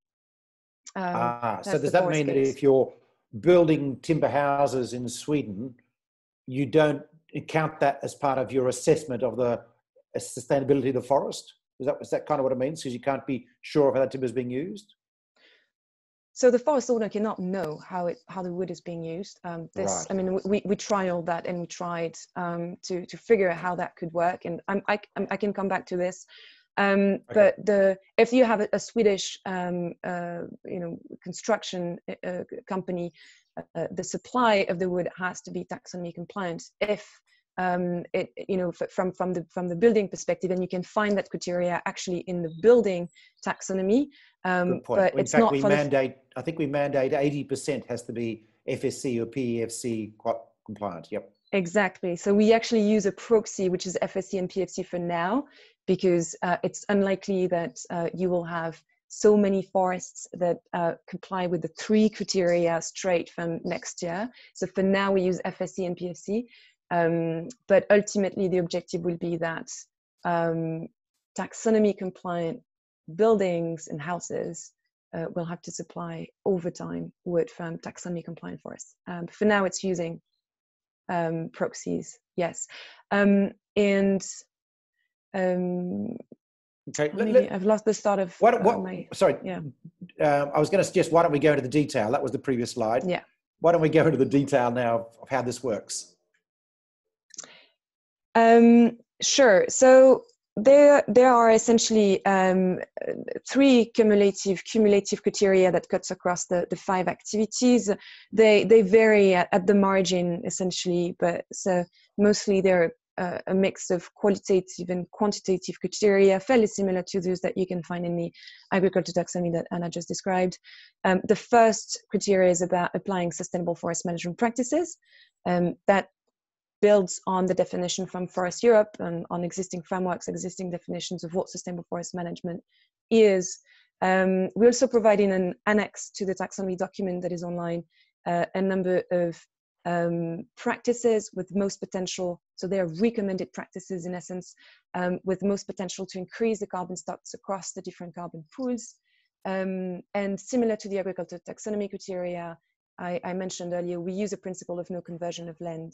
Um, ah, so does that mean case. that if you're building timber houses in Sweden, you don't count that as part of your assessment of the sustainability of the forest? Is that, is that kind of what it means? Because you can't be sure of how that timber is being used? So the forest owner cannot know how it how the wood is being used. Um, this, right. I mean, we, we trialed that and we tried um, to to figure out how that could work. And I'm, I I can come back to this. Um, okay. But the if you have a, a Swedish um, uh, you know construction uh, company, uh, the supply of the wood has to be taxonomy compliant. If um, it, you know, from from the from the building perspective, and you can find that criteria actually in the building taxonomy. Um, but in it's fact, not we mandate. I think we mandate eighty percent has to be FSC or PEFC compliant. Yep. Exactly. So we actually use a proxy, which is FSC and PEFC for now, because uh, it's unlikely that uh, you will have so many forests that uh, comply with the three criteria straight from next year. So for now, we use FSC and PEFC. Um, but ultimately, the objective will be that um, taxonomy compliant buildings and houses uh, will have to supply over time wood from taxonomy compliant forests. Um, for now, it's using um, proxies, yes. Um, and um, Okay. Maybe I've lost the start of what, what, uh, my, sorry. Yeah. Um, I was going to suggest why don't we go into the detail? That was the previous slide. Yeah. Why don't we go into the detail now of how this works? Um, sure. So there, there are essentially um, three cumulative cumulative criteria that cuts across the, the five activities. They they vary at, at the margin essentially, but so mostly they're a mix of qualitative and quantitative criteria, fairly similar to those that you can find in the agriculture taxonomy that Anna just described. Um, the first criteria is about applying sustainable forest management practices. Um, that builds on the definition from Forest Europe and on existing frameworks, existing definitions of what sustainable forest management is. Um, we also provide in an annex to the taxonomy document that is online uh, a number of um, practices with most potential. So they are recommended practices in essence um, with most potential to increase the carbon stocks across the different carbon pools. Um, and similar to the agricultural taxonomy criteria I, I, mentioned earlier, we use a principle of no conversion of land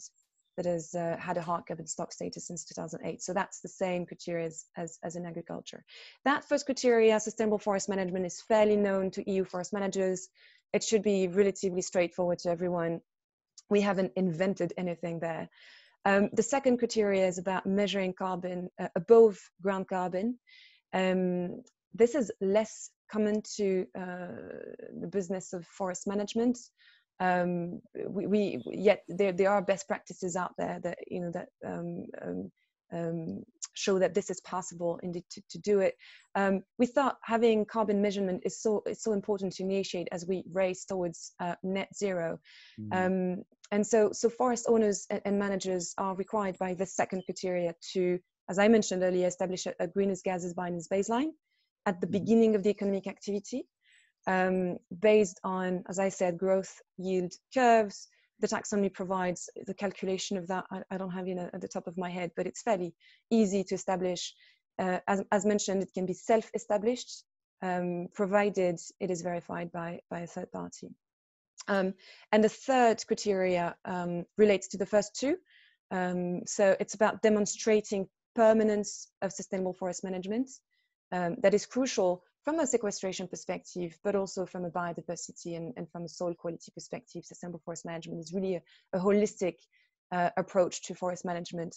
that has uh, had a hard carbon stock status since 2008. So that's the same criteria as, as, as, in agriculture. That first criteria, sustainable forest management, is fairly known to EU forest managers. It should be relatively straightforward to everyone. We haven't invented anything there. Um, the second criteria is about measuring carbon uh, above ground carbon. Um, this is less common to uh, the business of forest management um, we, we, yet there there are best practices out there that you know that um, um, um show that this is possible indeed to, to do it. Um, we thought having carbon measurement is so it's so important to initiate as we race towards uh, net zero. Mm. and so so forest owners and, and, managers are required by the second criteria to, as I mentioned earlier, establish a, a greenhouse gases bindings baseline at the mm. beginning of the economic activity um, based on, as I said, growth yield curves. The taxonomy provides the calculation of that. I, I don't have it at the top of my head, but it's fairly easy to establish. Uh, as, as mentioned, it can be self-established, um, provided it is verified by, by a third party. Um, and the third criteria um, relates to the first two. Um, so it's about demonstrating permanence of sustainable forest management. Um, that is crucial from a sequestration perspective, but also from a biodiversity and, and from a soil quality perspective, sustainable forest management is really a, a holistic uh, approach to forest management.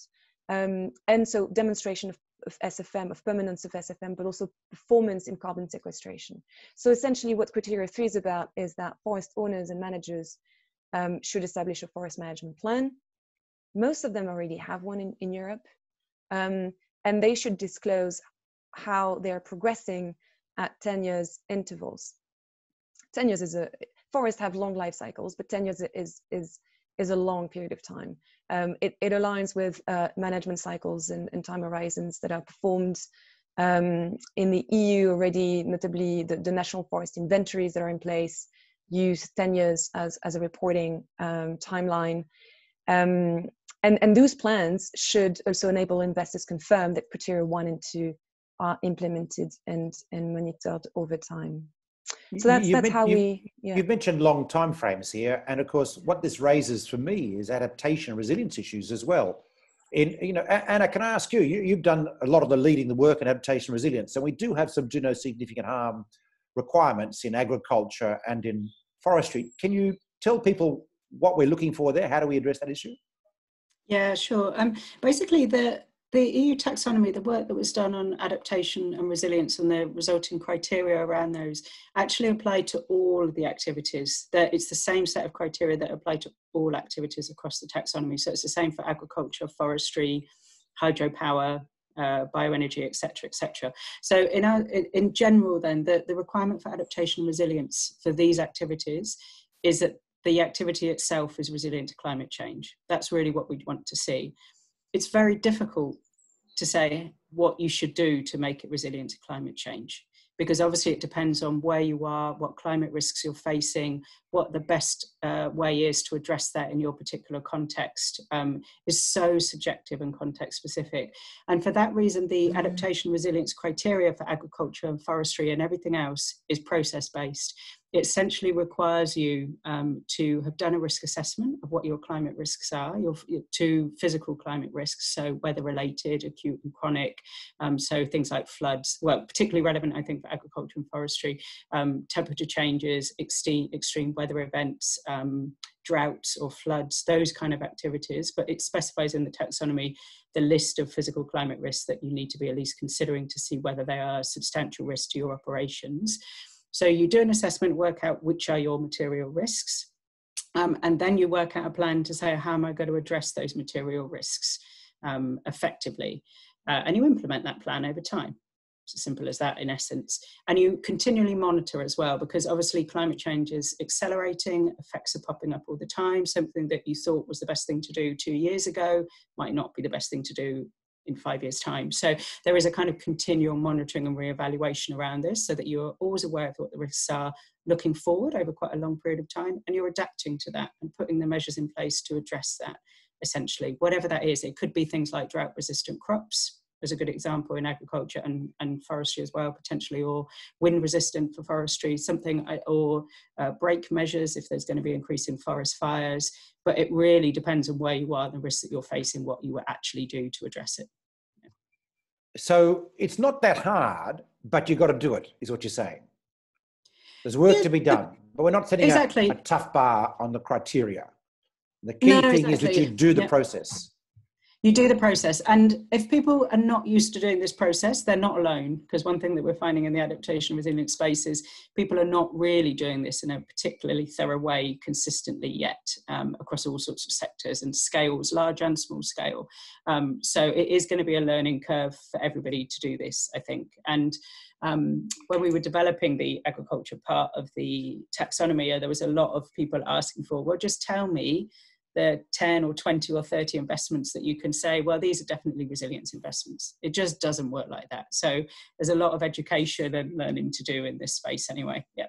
Um, and so demonstration of, of, SFM, of permanence of SFM, but also performance in carbon sequestration. So essentially what criteria three is about is that forest owners and managers um, should establish a forest management plan. Most of them already have one in, in Europe. Um, and they should disclose how they're progressing at 10 years intervals. 10 years is a, forests have long life cycles, but 10 years is, is, is a long period of time. Um, it, it aligns with uh, management cycles and, and, time horizons that are performed um, in the EU already, notably the, the, national forest inventories that are in place use 10 years as, as a reporting um, timeline. Um, and, and those plans should also enable investors confirm that criteria one and two are implemented and, and monitored over time. So that's, you, that's how we. Yeah. You've mentioned long time frames here, and of course, what this raises for me is adaptation and resilience issues as well. In you know, Anna, can I ask you? you have done a lot of the leading the work in adaptation and resilience, and we do have some do no significant harm requirements in agriculture and in forestry. Can you tell people what we're looking for there? How do we address that issue? Yeah, sure. Um, basically, the the EU taxonomy, the work that was done on adaptation and resilience and the resulting criteria around those actually apply to all of the activities. It's the same set of criteria that apply to all activities across the taxonomy. So it's the same for agriculture, forestry, hydropower, uh, bioenergy, etc., etc. So in, our, in general, then the, the requirement for adaptation and resilience for these activities is that the activity itself is resilient to climate change. That's really what we want to see it's very difficult to say what you should do to make it resilient to climate change because obviously it depends on where you are, what climate risks you're facing, what the best uh, way is to address that in your particular context um, is so subjective and context specific. And for that reason, the mm-hmm. adaptation resilience criteria for agriculture and forestry and everything else is process based. It essentially requires you um, to have done a risk assessment of what your climate risks are, your, your two physical climate risks, so weather related, acute and chronic, um, so things like floods, well, particularly relevant, I think, for agriculture and forestry, um, temperature changes, extreme, extreme weather events, um, droughts or floods, those kind of activities, but it specifies in the taxonomy the list of physical climate risks that you need to be at least considering to see whether they are substantial risks to your operations. So you do an assessment, work out which are your material risks, um, and then you work out a plan to say, how am I going to address those material risks um, effectively? Uh, and you implement that plan over time. It's as simple as that in essence. And you continually monitor as well, because obviously climate change is accelerating, effects are popping up all the time. Something that you thought was the best thing to do two years ago might not be the best thing to do in five years' time. So there is a kind of continual monitoring and re-evaluation around this so that you're always aware of what the risks are looking forward over quite a long period of time and you're adapting to that and putting the measures in place to address that essentially, whatever that is. It could be things like drought resistant crops, as a good example in agriculture and, and forestry as well, potentially, or wind resistant for forestry, something, uh, or uh, break measures if there's going to be increasing forest fires. But it really depends on where you are, and the risks that you're facing, what you actually do to address it. So it's not that hard, but you've got to do it, is what you're saying. There's work yeah, to be done, but we're not setting exactly. a, a, tough bar on the criteria. The key no, thing exactly. is that you do the process you do the process. And if people are not used to doing this process they're not alone. Because one thing that we're finding in the adaptation resilient space is people are not really doing this in a particularly thorough way consistently yet um, across all sorts of sectors and scales large and small scale. Um, so it is going to be a learning curve for everybody to do this i think. And um, when we were developing the agriculture part of the taxonomy, there was a lot of people asking for, well, just tell me the 10 or 20 or 30 investments that you can say, well, these are definitely resilience investments. It just doesn't work like that. So there's a lot of education and learning to do in this space anyway. Yeah.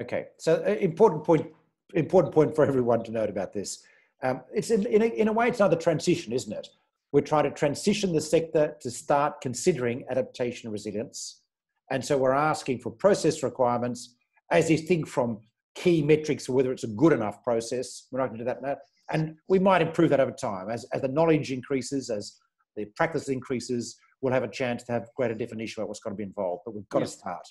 Okay. So uh, important point, important point for everyone to note about this. Um, it's in, in a, in a way, it's another transition, isn't it? We're trying to transition the sector to start considering adaptation and resilience. And so we're asking for process requirements as you think from key metrics for whether it's a good enough process. We're not going to do that now. And we might improve that over time. As, as the knowledge increases, as the practice increases, we'll have a chance to have greater definition about what's going to be involved. But we've got yeah. to start.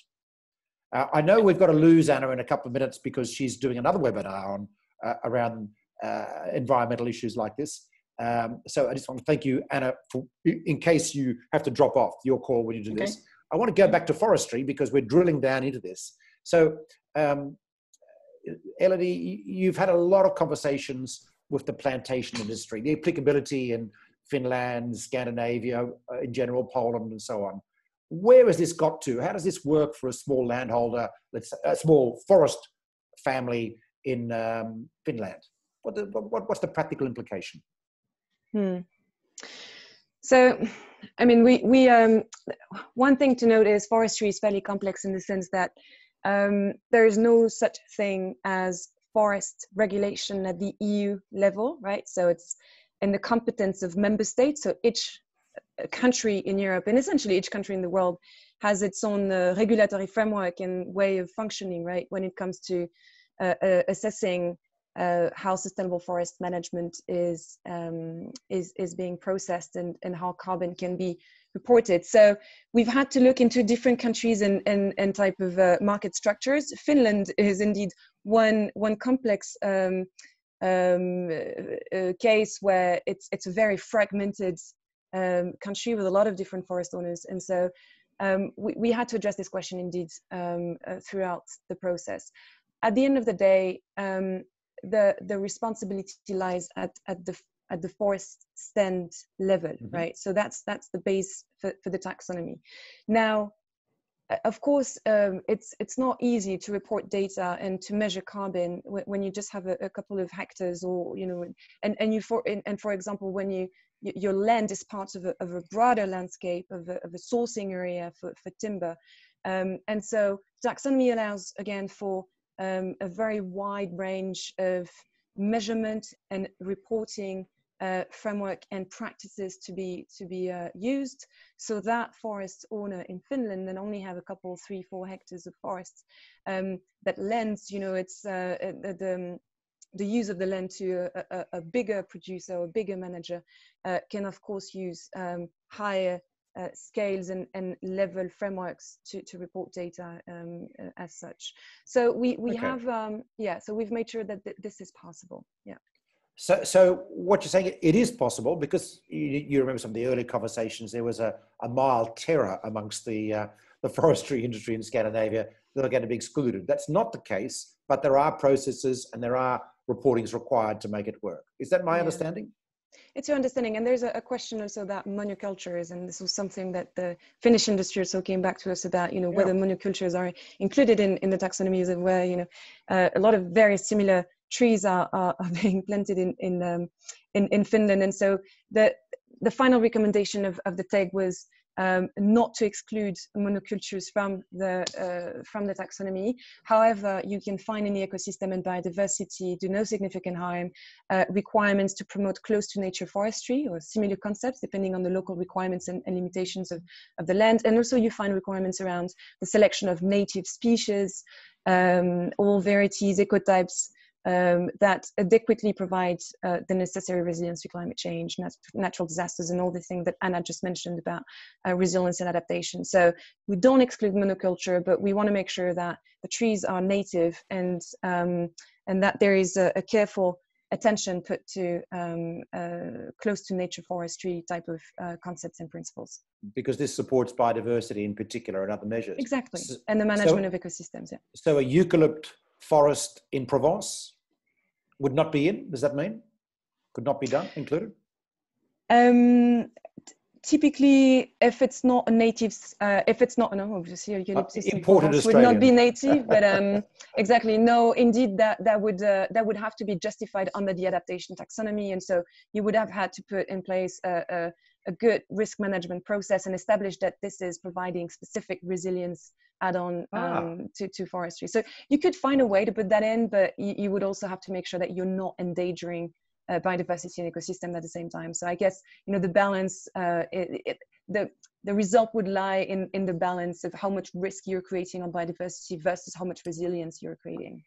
Uh, I know we've got to lose Anna in a couple of minutes because she's doing another webinar on uh, around uh, environmental issues like this. Um, so I just want to thank you, Anna, for in case you have to drop off your call when you do okay. this. I want to go back to forestry because we're drilling down into this. So um, Elodie, you've had a lot of conversations with the plantation industry, the applicability in Finland, Scandinavia, uh, in general, Poland, and so on. Where has this got to? How does this work for a small landholder, let's say, a small forest family in um, Finland? What, the, what, what's the practical implication? Hmm. So, I mean, we, we um, one thing to note is forestry is fairly complex in the sense that um, there is no such thing as forest regulation at the EU level, right? So it's in the competence of member states. So each uh, country in Europe and essentially each country in the world has its own uh, regulatory framework and way of functioning, right? When it comes to uh, uh, assessing uh, how sustainable forest management is um, is is being processed and and how carbon can be reported. So we've had to look into different countries and, and, and type of uh, market structures. Finland is indeed one, one complex um, um, uh, case where it's, it's a very fragmented um, country with a lot of different forest owners. And so um, we, we had to address this question indeed um, uh, throughout the process. At the end of the day, the, the responsibility lies at, at the at the forest stand level, mm-hmm. right? So that's that's the base for, for the taxonomy. Now, of course, um, it's it's not easy to report data and to measure carbon when, when you just have a, a, couple of hectares, or you know, and and you for and, and for example, when you your land is part of a, of a broader landscape of a, of a sourcing area for, for timber, um, and so taxonomy allows again for um, a very wide range of measurement and reporting uh, framework and practices to be to be uh, used. So that forest owner in finland then only have a couple three four hectares of forests um, that lends you know it's uh, uh the, um, the use of the land to a, a, a bigger producer or a bigger manager uh, can of course use um, higher uh, scales and, and level frameworks to, to report data um, uh, as such. So we, we okay. have, um, yeah, so we've made sure that th- this is possible. Yeah. So, so what you're saying, it is possible because you, you remember some of the early conversations. There was a, a mild terror amongst the uh, the forestry industry in Scandinavia that are going to be excluded. That's not the case, but there are processes and there are reportings required to make it work. Is that my yeah. understanding? It's your understanding. And there's a, a, question also about monocultures. And this was something that the Finnish industry also came back to us about, you know, yeah. whether monocultures are included in, in the taxonomies and where, you know, uh, a lot of very similar trees are, are, are being planted in, in, um, in, in Finland. And so the, the final recommendation of, of the TEG was um, not to exclude monocultures from the uh, from the taxonomy. However, you can find in the ecosystem and biodiversity do no significant harm uh, requirements to promote close to nature forestry or similar concepts depending on the local requirements and, and limitations of, of the land. And also you find requirements around the selection of native species, um, all varieties, ecotypes, um, that adequately provide uh, the necessary resilience to climate change, nat- natural disasters, and all the things that Anna just mentioned about uh, resilience and adaptation. So we don't exclude monoculture, but we want to make sure that the trees are native and um, and that there is a, a careful attention put to um, uh, close to nature forestry type of uh, concepts and principles. Because this supports biodiversity in particular and other measures. Exactly, so, and the management so, of ecosystems. Yeah. So a eucalypt forest in Provence would not be in? Does that mean? Could not be done, included? Um, typically, if it's not a native, uh, if it's not, no, obviously, eucalyptus uh, imported would not be native, but um, exactly, no, indeed, that that would uh, that would have to be justified under the adaptation taxonomy, and so you would have had to put in place a, a, a good risk management process and establish that this is providing specific resilience add-on ah. um, to, to forestry. So you could find a way to put that in, but you, you would also have to make sure that you're not endangering uh, biodiversity and ecosystem at the same time. So I guess you know the balance, uh, it, it, the the result would lie in in the balance of how much risk you're creating on biodiversity versus how much resilience you're creating.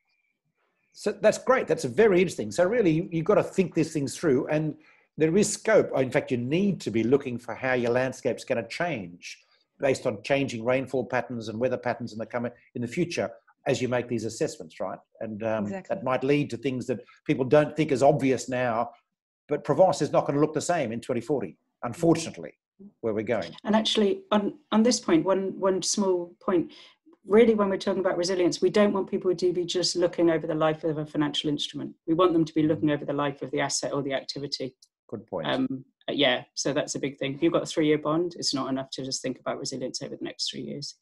So that's great. That's very interesting. So really, you've got to think these things through, and there is scope. In fact, you need to be looking for how your landscape's going to change based on changing rainfall patterns and weather patterns in the coming in the future as you make these assessments, right? And um, exactly. that might lead to things that people don't think is obvious now, but Provence is not going to look the same in 2040, unfortunately, where we're going. And actually, on on this point, one one small point. Really, when we're talking about resilience, we don't want people to be just looking over the life of a financial instrument. We want them to be looking over the life of the asset or the activity. Good point. Um, yeah, so that's a big thing. If you've got a three year bond, it's not enough to just think about resilience over the next three years.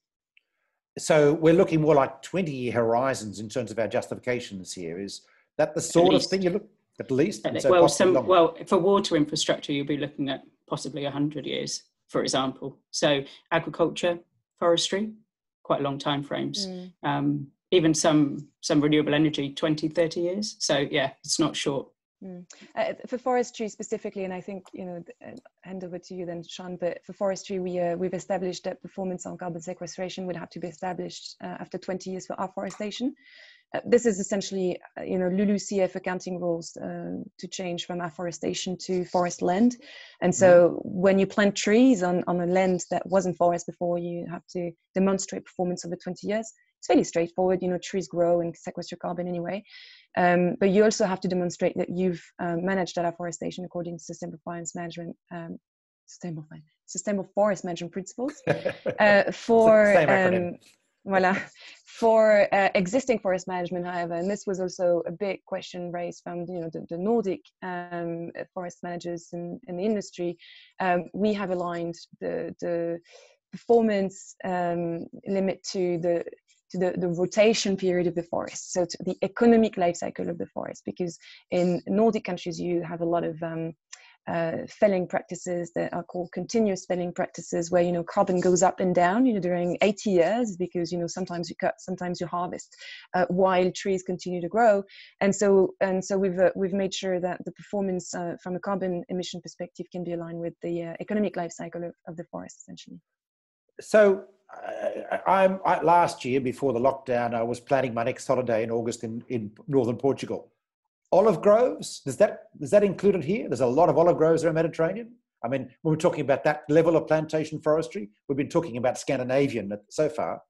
So we're looking more like 20 year horizons in terms of our justifications here. Is that the sort of thing you look at least? At so well, some, well, for water infrastructure, you'll be looking at possibly 100 years, for example. So agriculture, forestry, quite long time frames. Mm. Um, even some some renewable energy 20 30 years so yeah it's not short Mm. Uh, for forestry specifically, and I think you know, uh, hand over to you then, Sean. But for forestry, we uh, we've established that performance on carbon sequestration would have to be established uh, after 20 years for afforestation. Uh, this is essentially, uh, you know, LULUCF accounting rules to change from afforestation to forest land. And so, mm. when you plant trees on on a land that wasn't forest before, you have to demonstrate performance over 20 years. It's fairly straightforward. You know, trees grow and sequester carbon anyway. Um, but you also have to demonstrate that you've um, managed that afforestation according to sustainable forest management, um, sustainable, sustainable forest management principles. Uh, for um, voila, for uh, existing forest management, however, and this was also a big question raised from you know the, the Nordic um, forest managers in, in the industry. Um, we have aligned the the performance um, limit to the to the, the rotation period of the forest, so to the economic life cycle of the forest, because in Nordic countries you have a lot of um, uh, felling practices that are called continuous felling practices where you know carbon goes up and down you know during 80 years because you know sometimes you cut sometimes you harvest uh, while trees continue to grow. And so and so we've uh, we've made sure that the performance uh, from a carbon emission perspective can be aligned with the uh, economic life cycle of, of the forest essentially. So I'm I, last year before the lockdown. I was planning my next holiday in August in, in northern Portugal, olive groves does that is that included here? There's a lot of olive groves around mediterranean. I mean when we're talking about that level of plantation forestry we've been talking about scandinavian so far.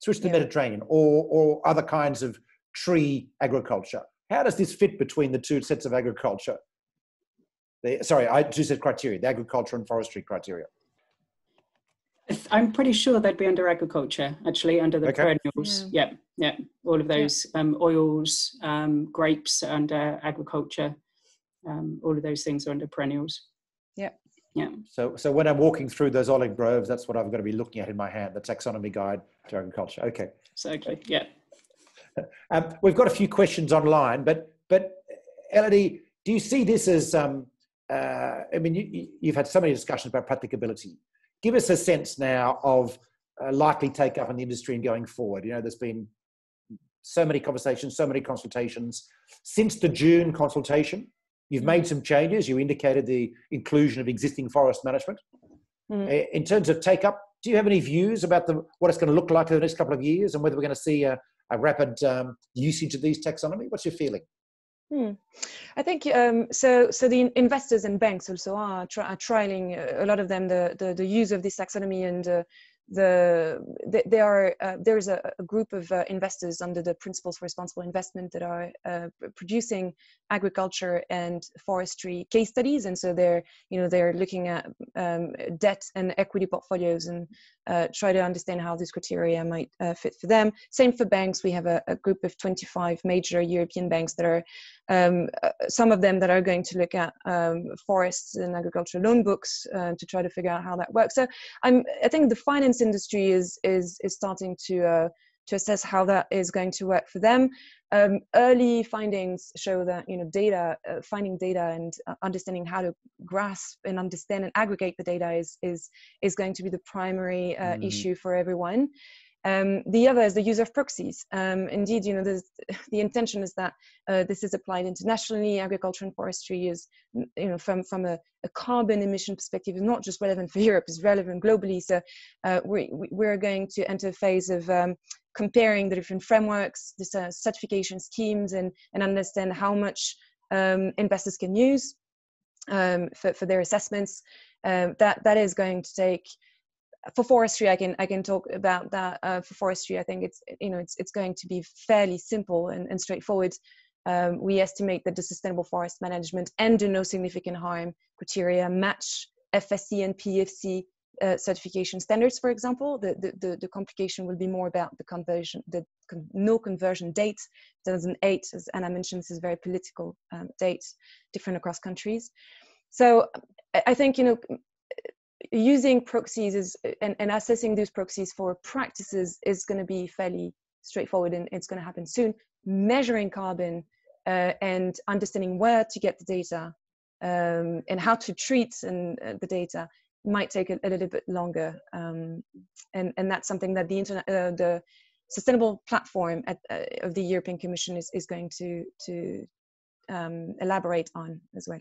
Switch to yeah. mediterranean or or other kinds of tree agriculture. How does this fit between the two sets of agriculture? The, sorry i two set criteria the agriculture and forestry criteria I'm pretty sure they'd be under agriculture, actually, under the okay. perennials. Yeah. yeah, yeah, all of those yeah. um, oils, um, grapes under agriculture, um, all of those things are under perennials. Yeah. Yeah. So, so when I'm walking through those olive groves, that's what I've got to be looking at in my hand, the taxonomy guide to agriculture. Okay. Exactly. Yeah. Um, we've got a few questions online, but but Elodie, do you see this as? Um, uh, I mean, you, you've had so many discussions about practicability give us a sense now of uh, likely take up in the industry and going forward. You know, there's been so many conversations, so many consultations since the June consultation. You've made some changes. You indicated the inclusion of existing forest management. Mm. In terms of take up, do you have any views about the, what it's going to look like over the next couple of years and whether we're going to see a, a rapid um, usage of these taxonomy? What's your feeling? Hmm. I think um, so. So the investors and banks also are, tri- are trialing uh, a lot of them the, the, the use of this taxonomy and uh, the, the there are uh, there's a, a, group of uh, investors under the principles for responsible investment that are uh, producing agriculture and forestry case studies. And so they're you know they're looking at um, debt and equity portfolios and uh, try to understand how these criteria might uh, fit for them. Same for banks. We have a, a, group of 25 major european banks that are um, uh, some of them that are going to look at um, forests and agricultural loan books to try to figure out how that works. So i'm i think the finance industry is is is starting to uh, to assess how that is going to work for them. Um, early findings show that you know data, uh, finding data and uh, understanding how to grasp and understand and aggregate the data is is is going to be the primary uh, mm. issue for everyone. Um, the other is the use of proxies. Um, indeed, you know, the intention is that uh, this is applied internationally. Agriculture and forestry is, you know, from from a, a, carbon emission perspective, is not just relevant for Europe; it's relevant globally. So uh, we, we're going to enter a phase of um, comparing the different frameworks, the uh, certification schemes, and and understand how much um, investors can use um, for for their assessments. Um, that that is going to take for forestry i can i can talk about that uh, for forestry i think it's you know it's, it's going to be fairly simple and, and straightforward. Um, we estimate that the sustainable forest management and the no significant harm criteria match fsc and PEFC uh, certification standards for example. The, the, the, the, complication will be more about the conversion the con- no conversion date 2008 as anna mentioned this is very political um, date different across countries. So i think you know using proxies is and, and assessing those proxies for practices is going to be fairly straightforward and it's going to happen soon. Measuring carbon uh, and understanding where to get the data um, and how to treat and, uh, the data might take a, a little bit longer um, and, and that's something that the internet uh, the sustainable platform at, uh, of the european commission is, is going to to um, elaborate on as well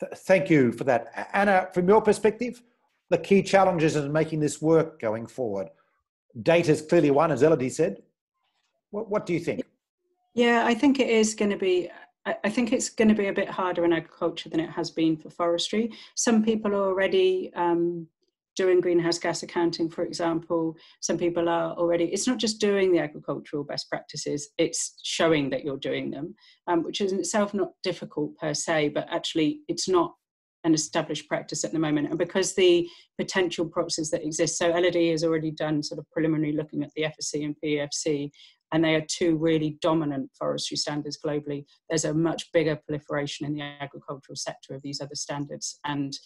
Th- thank you for that. Anna, from your perspective, the key challenges in making this work going forward. Data is clearly one, as Elodie said. What, what do you think? Yeah, I think it is going to be. I think it's going to be a bit harder in agriculture than it has been for forestry. Some people are already um, doing greenhouse gas accounting, for example, some people are already, it's not just doing the agricultural best practices, it's showing that you're doing them, um, which is in itself not difficult per se, but actually it's not an established practice at the moment. And because the potential proxies that exist, so Elodie has already done sort of preliminary looking at the FSC and PEFC, and they are two really dominant forestry standards globally. There's a much bigger proliferation in the agricultural sector of these other standards. And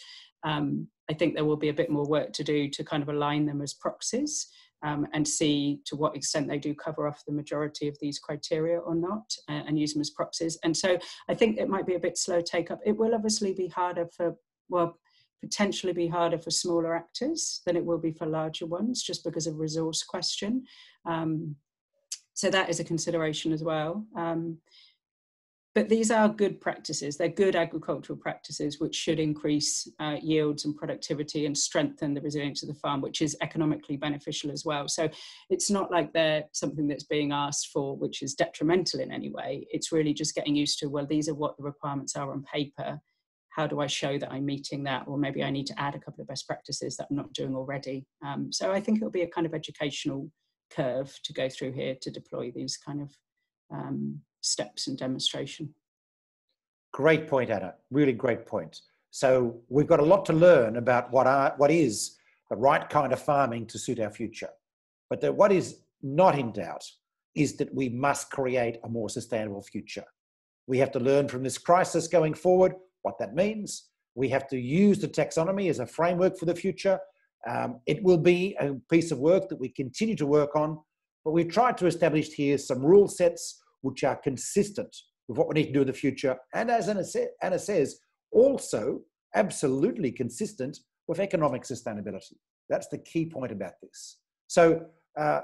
um, I think there will be a bit more work to do to kind of align them as proxies. um, and see to what extent they do cover off the majority of these criteria or not uh, and use them as proxies. And so I think it might be a bit slow take up. It will obviously be harder for, well, potentially be harder for smaller actors than it will be for larger ones just because of resource question. Um, so that is a consideration as well. Um, but these are good practices. They're good agricultural practices which should increase uh, yields and productivity and strengthen the resilience of the farm, which is economically beneficial as well. So it's not like they're something that's being asked for which is detrimental in any way. It's really just getting used to, well, these are what the requirements are on paper. How do I show that I'm meeting that? Or maybe I need to add a couple of best practices that I'm not doing already. Um, so I think it'll be a kind of educational curve to go through here to deploy these kind of um, steps and demonstration. Great point, Anna. Really great point. So we've got a lot to learn about what are what is the right kind of farming to suit our future. But what is not in doubt is that we must create a more sustainable future. We have to learn from this crisis going forward what that means. We have to use the taxonomy as a framework for the future. Um, it will be a piece of work that we continue to work on, but we've tried to establish here some rule sets which are consistent with what we need to do in the future. And as Anna says, also absolutely consistent with economic sustainability. That's the key point about this. So uh,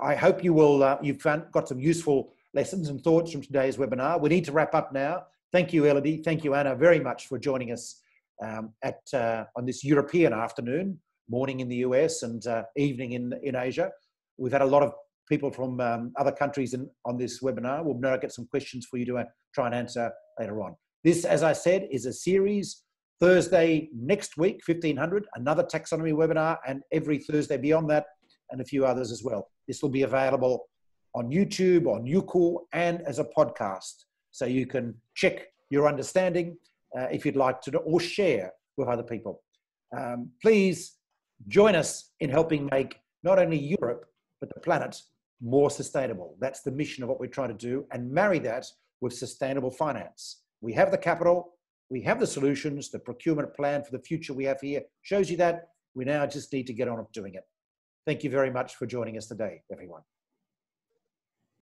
I hope you will, uh, you've found, got some useful lessons and thoughts from today's webinar. We need to wrap up now. Thank you, Elodie. Thank you, Anna, very much for joining us um, at, uh, on this European afternoon, morning in the US and uh, evening in, in Asia. We've had a lot of people from um, other countries in, on this webinar. We'll now get some questions for you to uh, try and answer later on. This, as I said, is a series. Thursday next week, 1500, another taxonomy webinar, and every Thursday beyond that, and a few others as well. This will be available on YouTube, on YouCool, and as a podcast. So you can check your understanding uh, if you'd like to, or share with other people. Um, please join us in helping make not only Europe, but the planet more sustainable. That's the mission of what we're trying to do and marry that with sustainable finance. We have the capital, we have the solutions, the procurement plan for the future we have here shows you that. We now just need to get on doing it. Thank you very much for joining us today, everyone.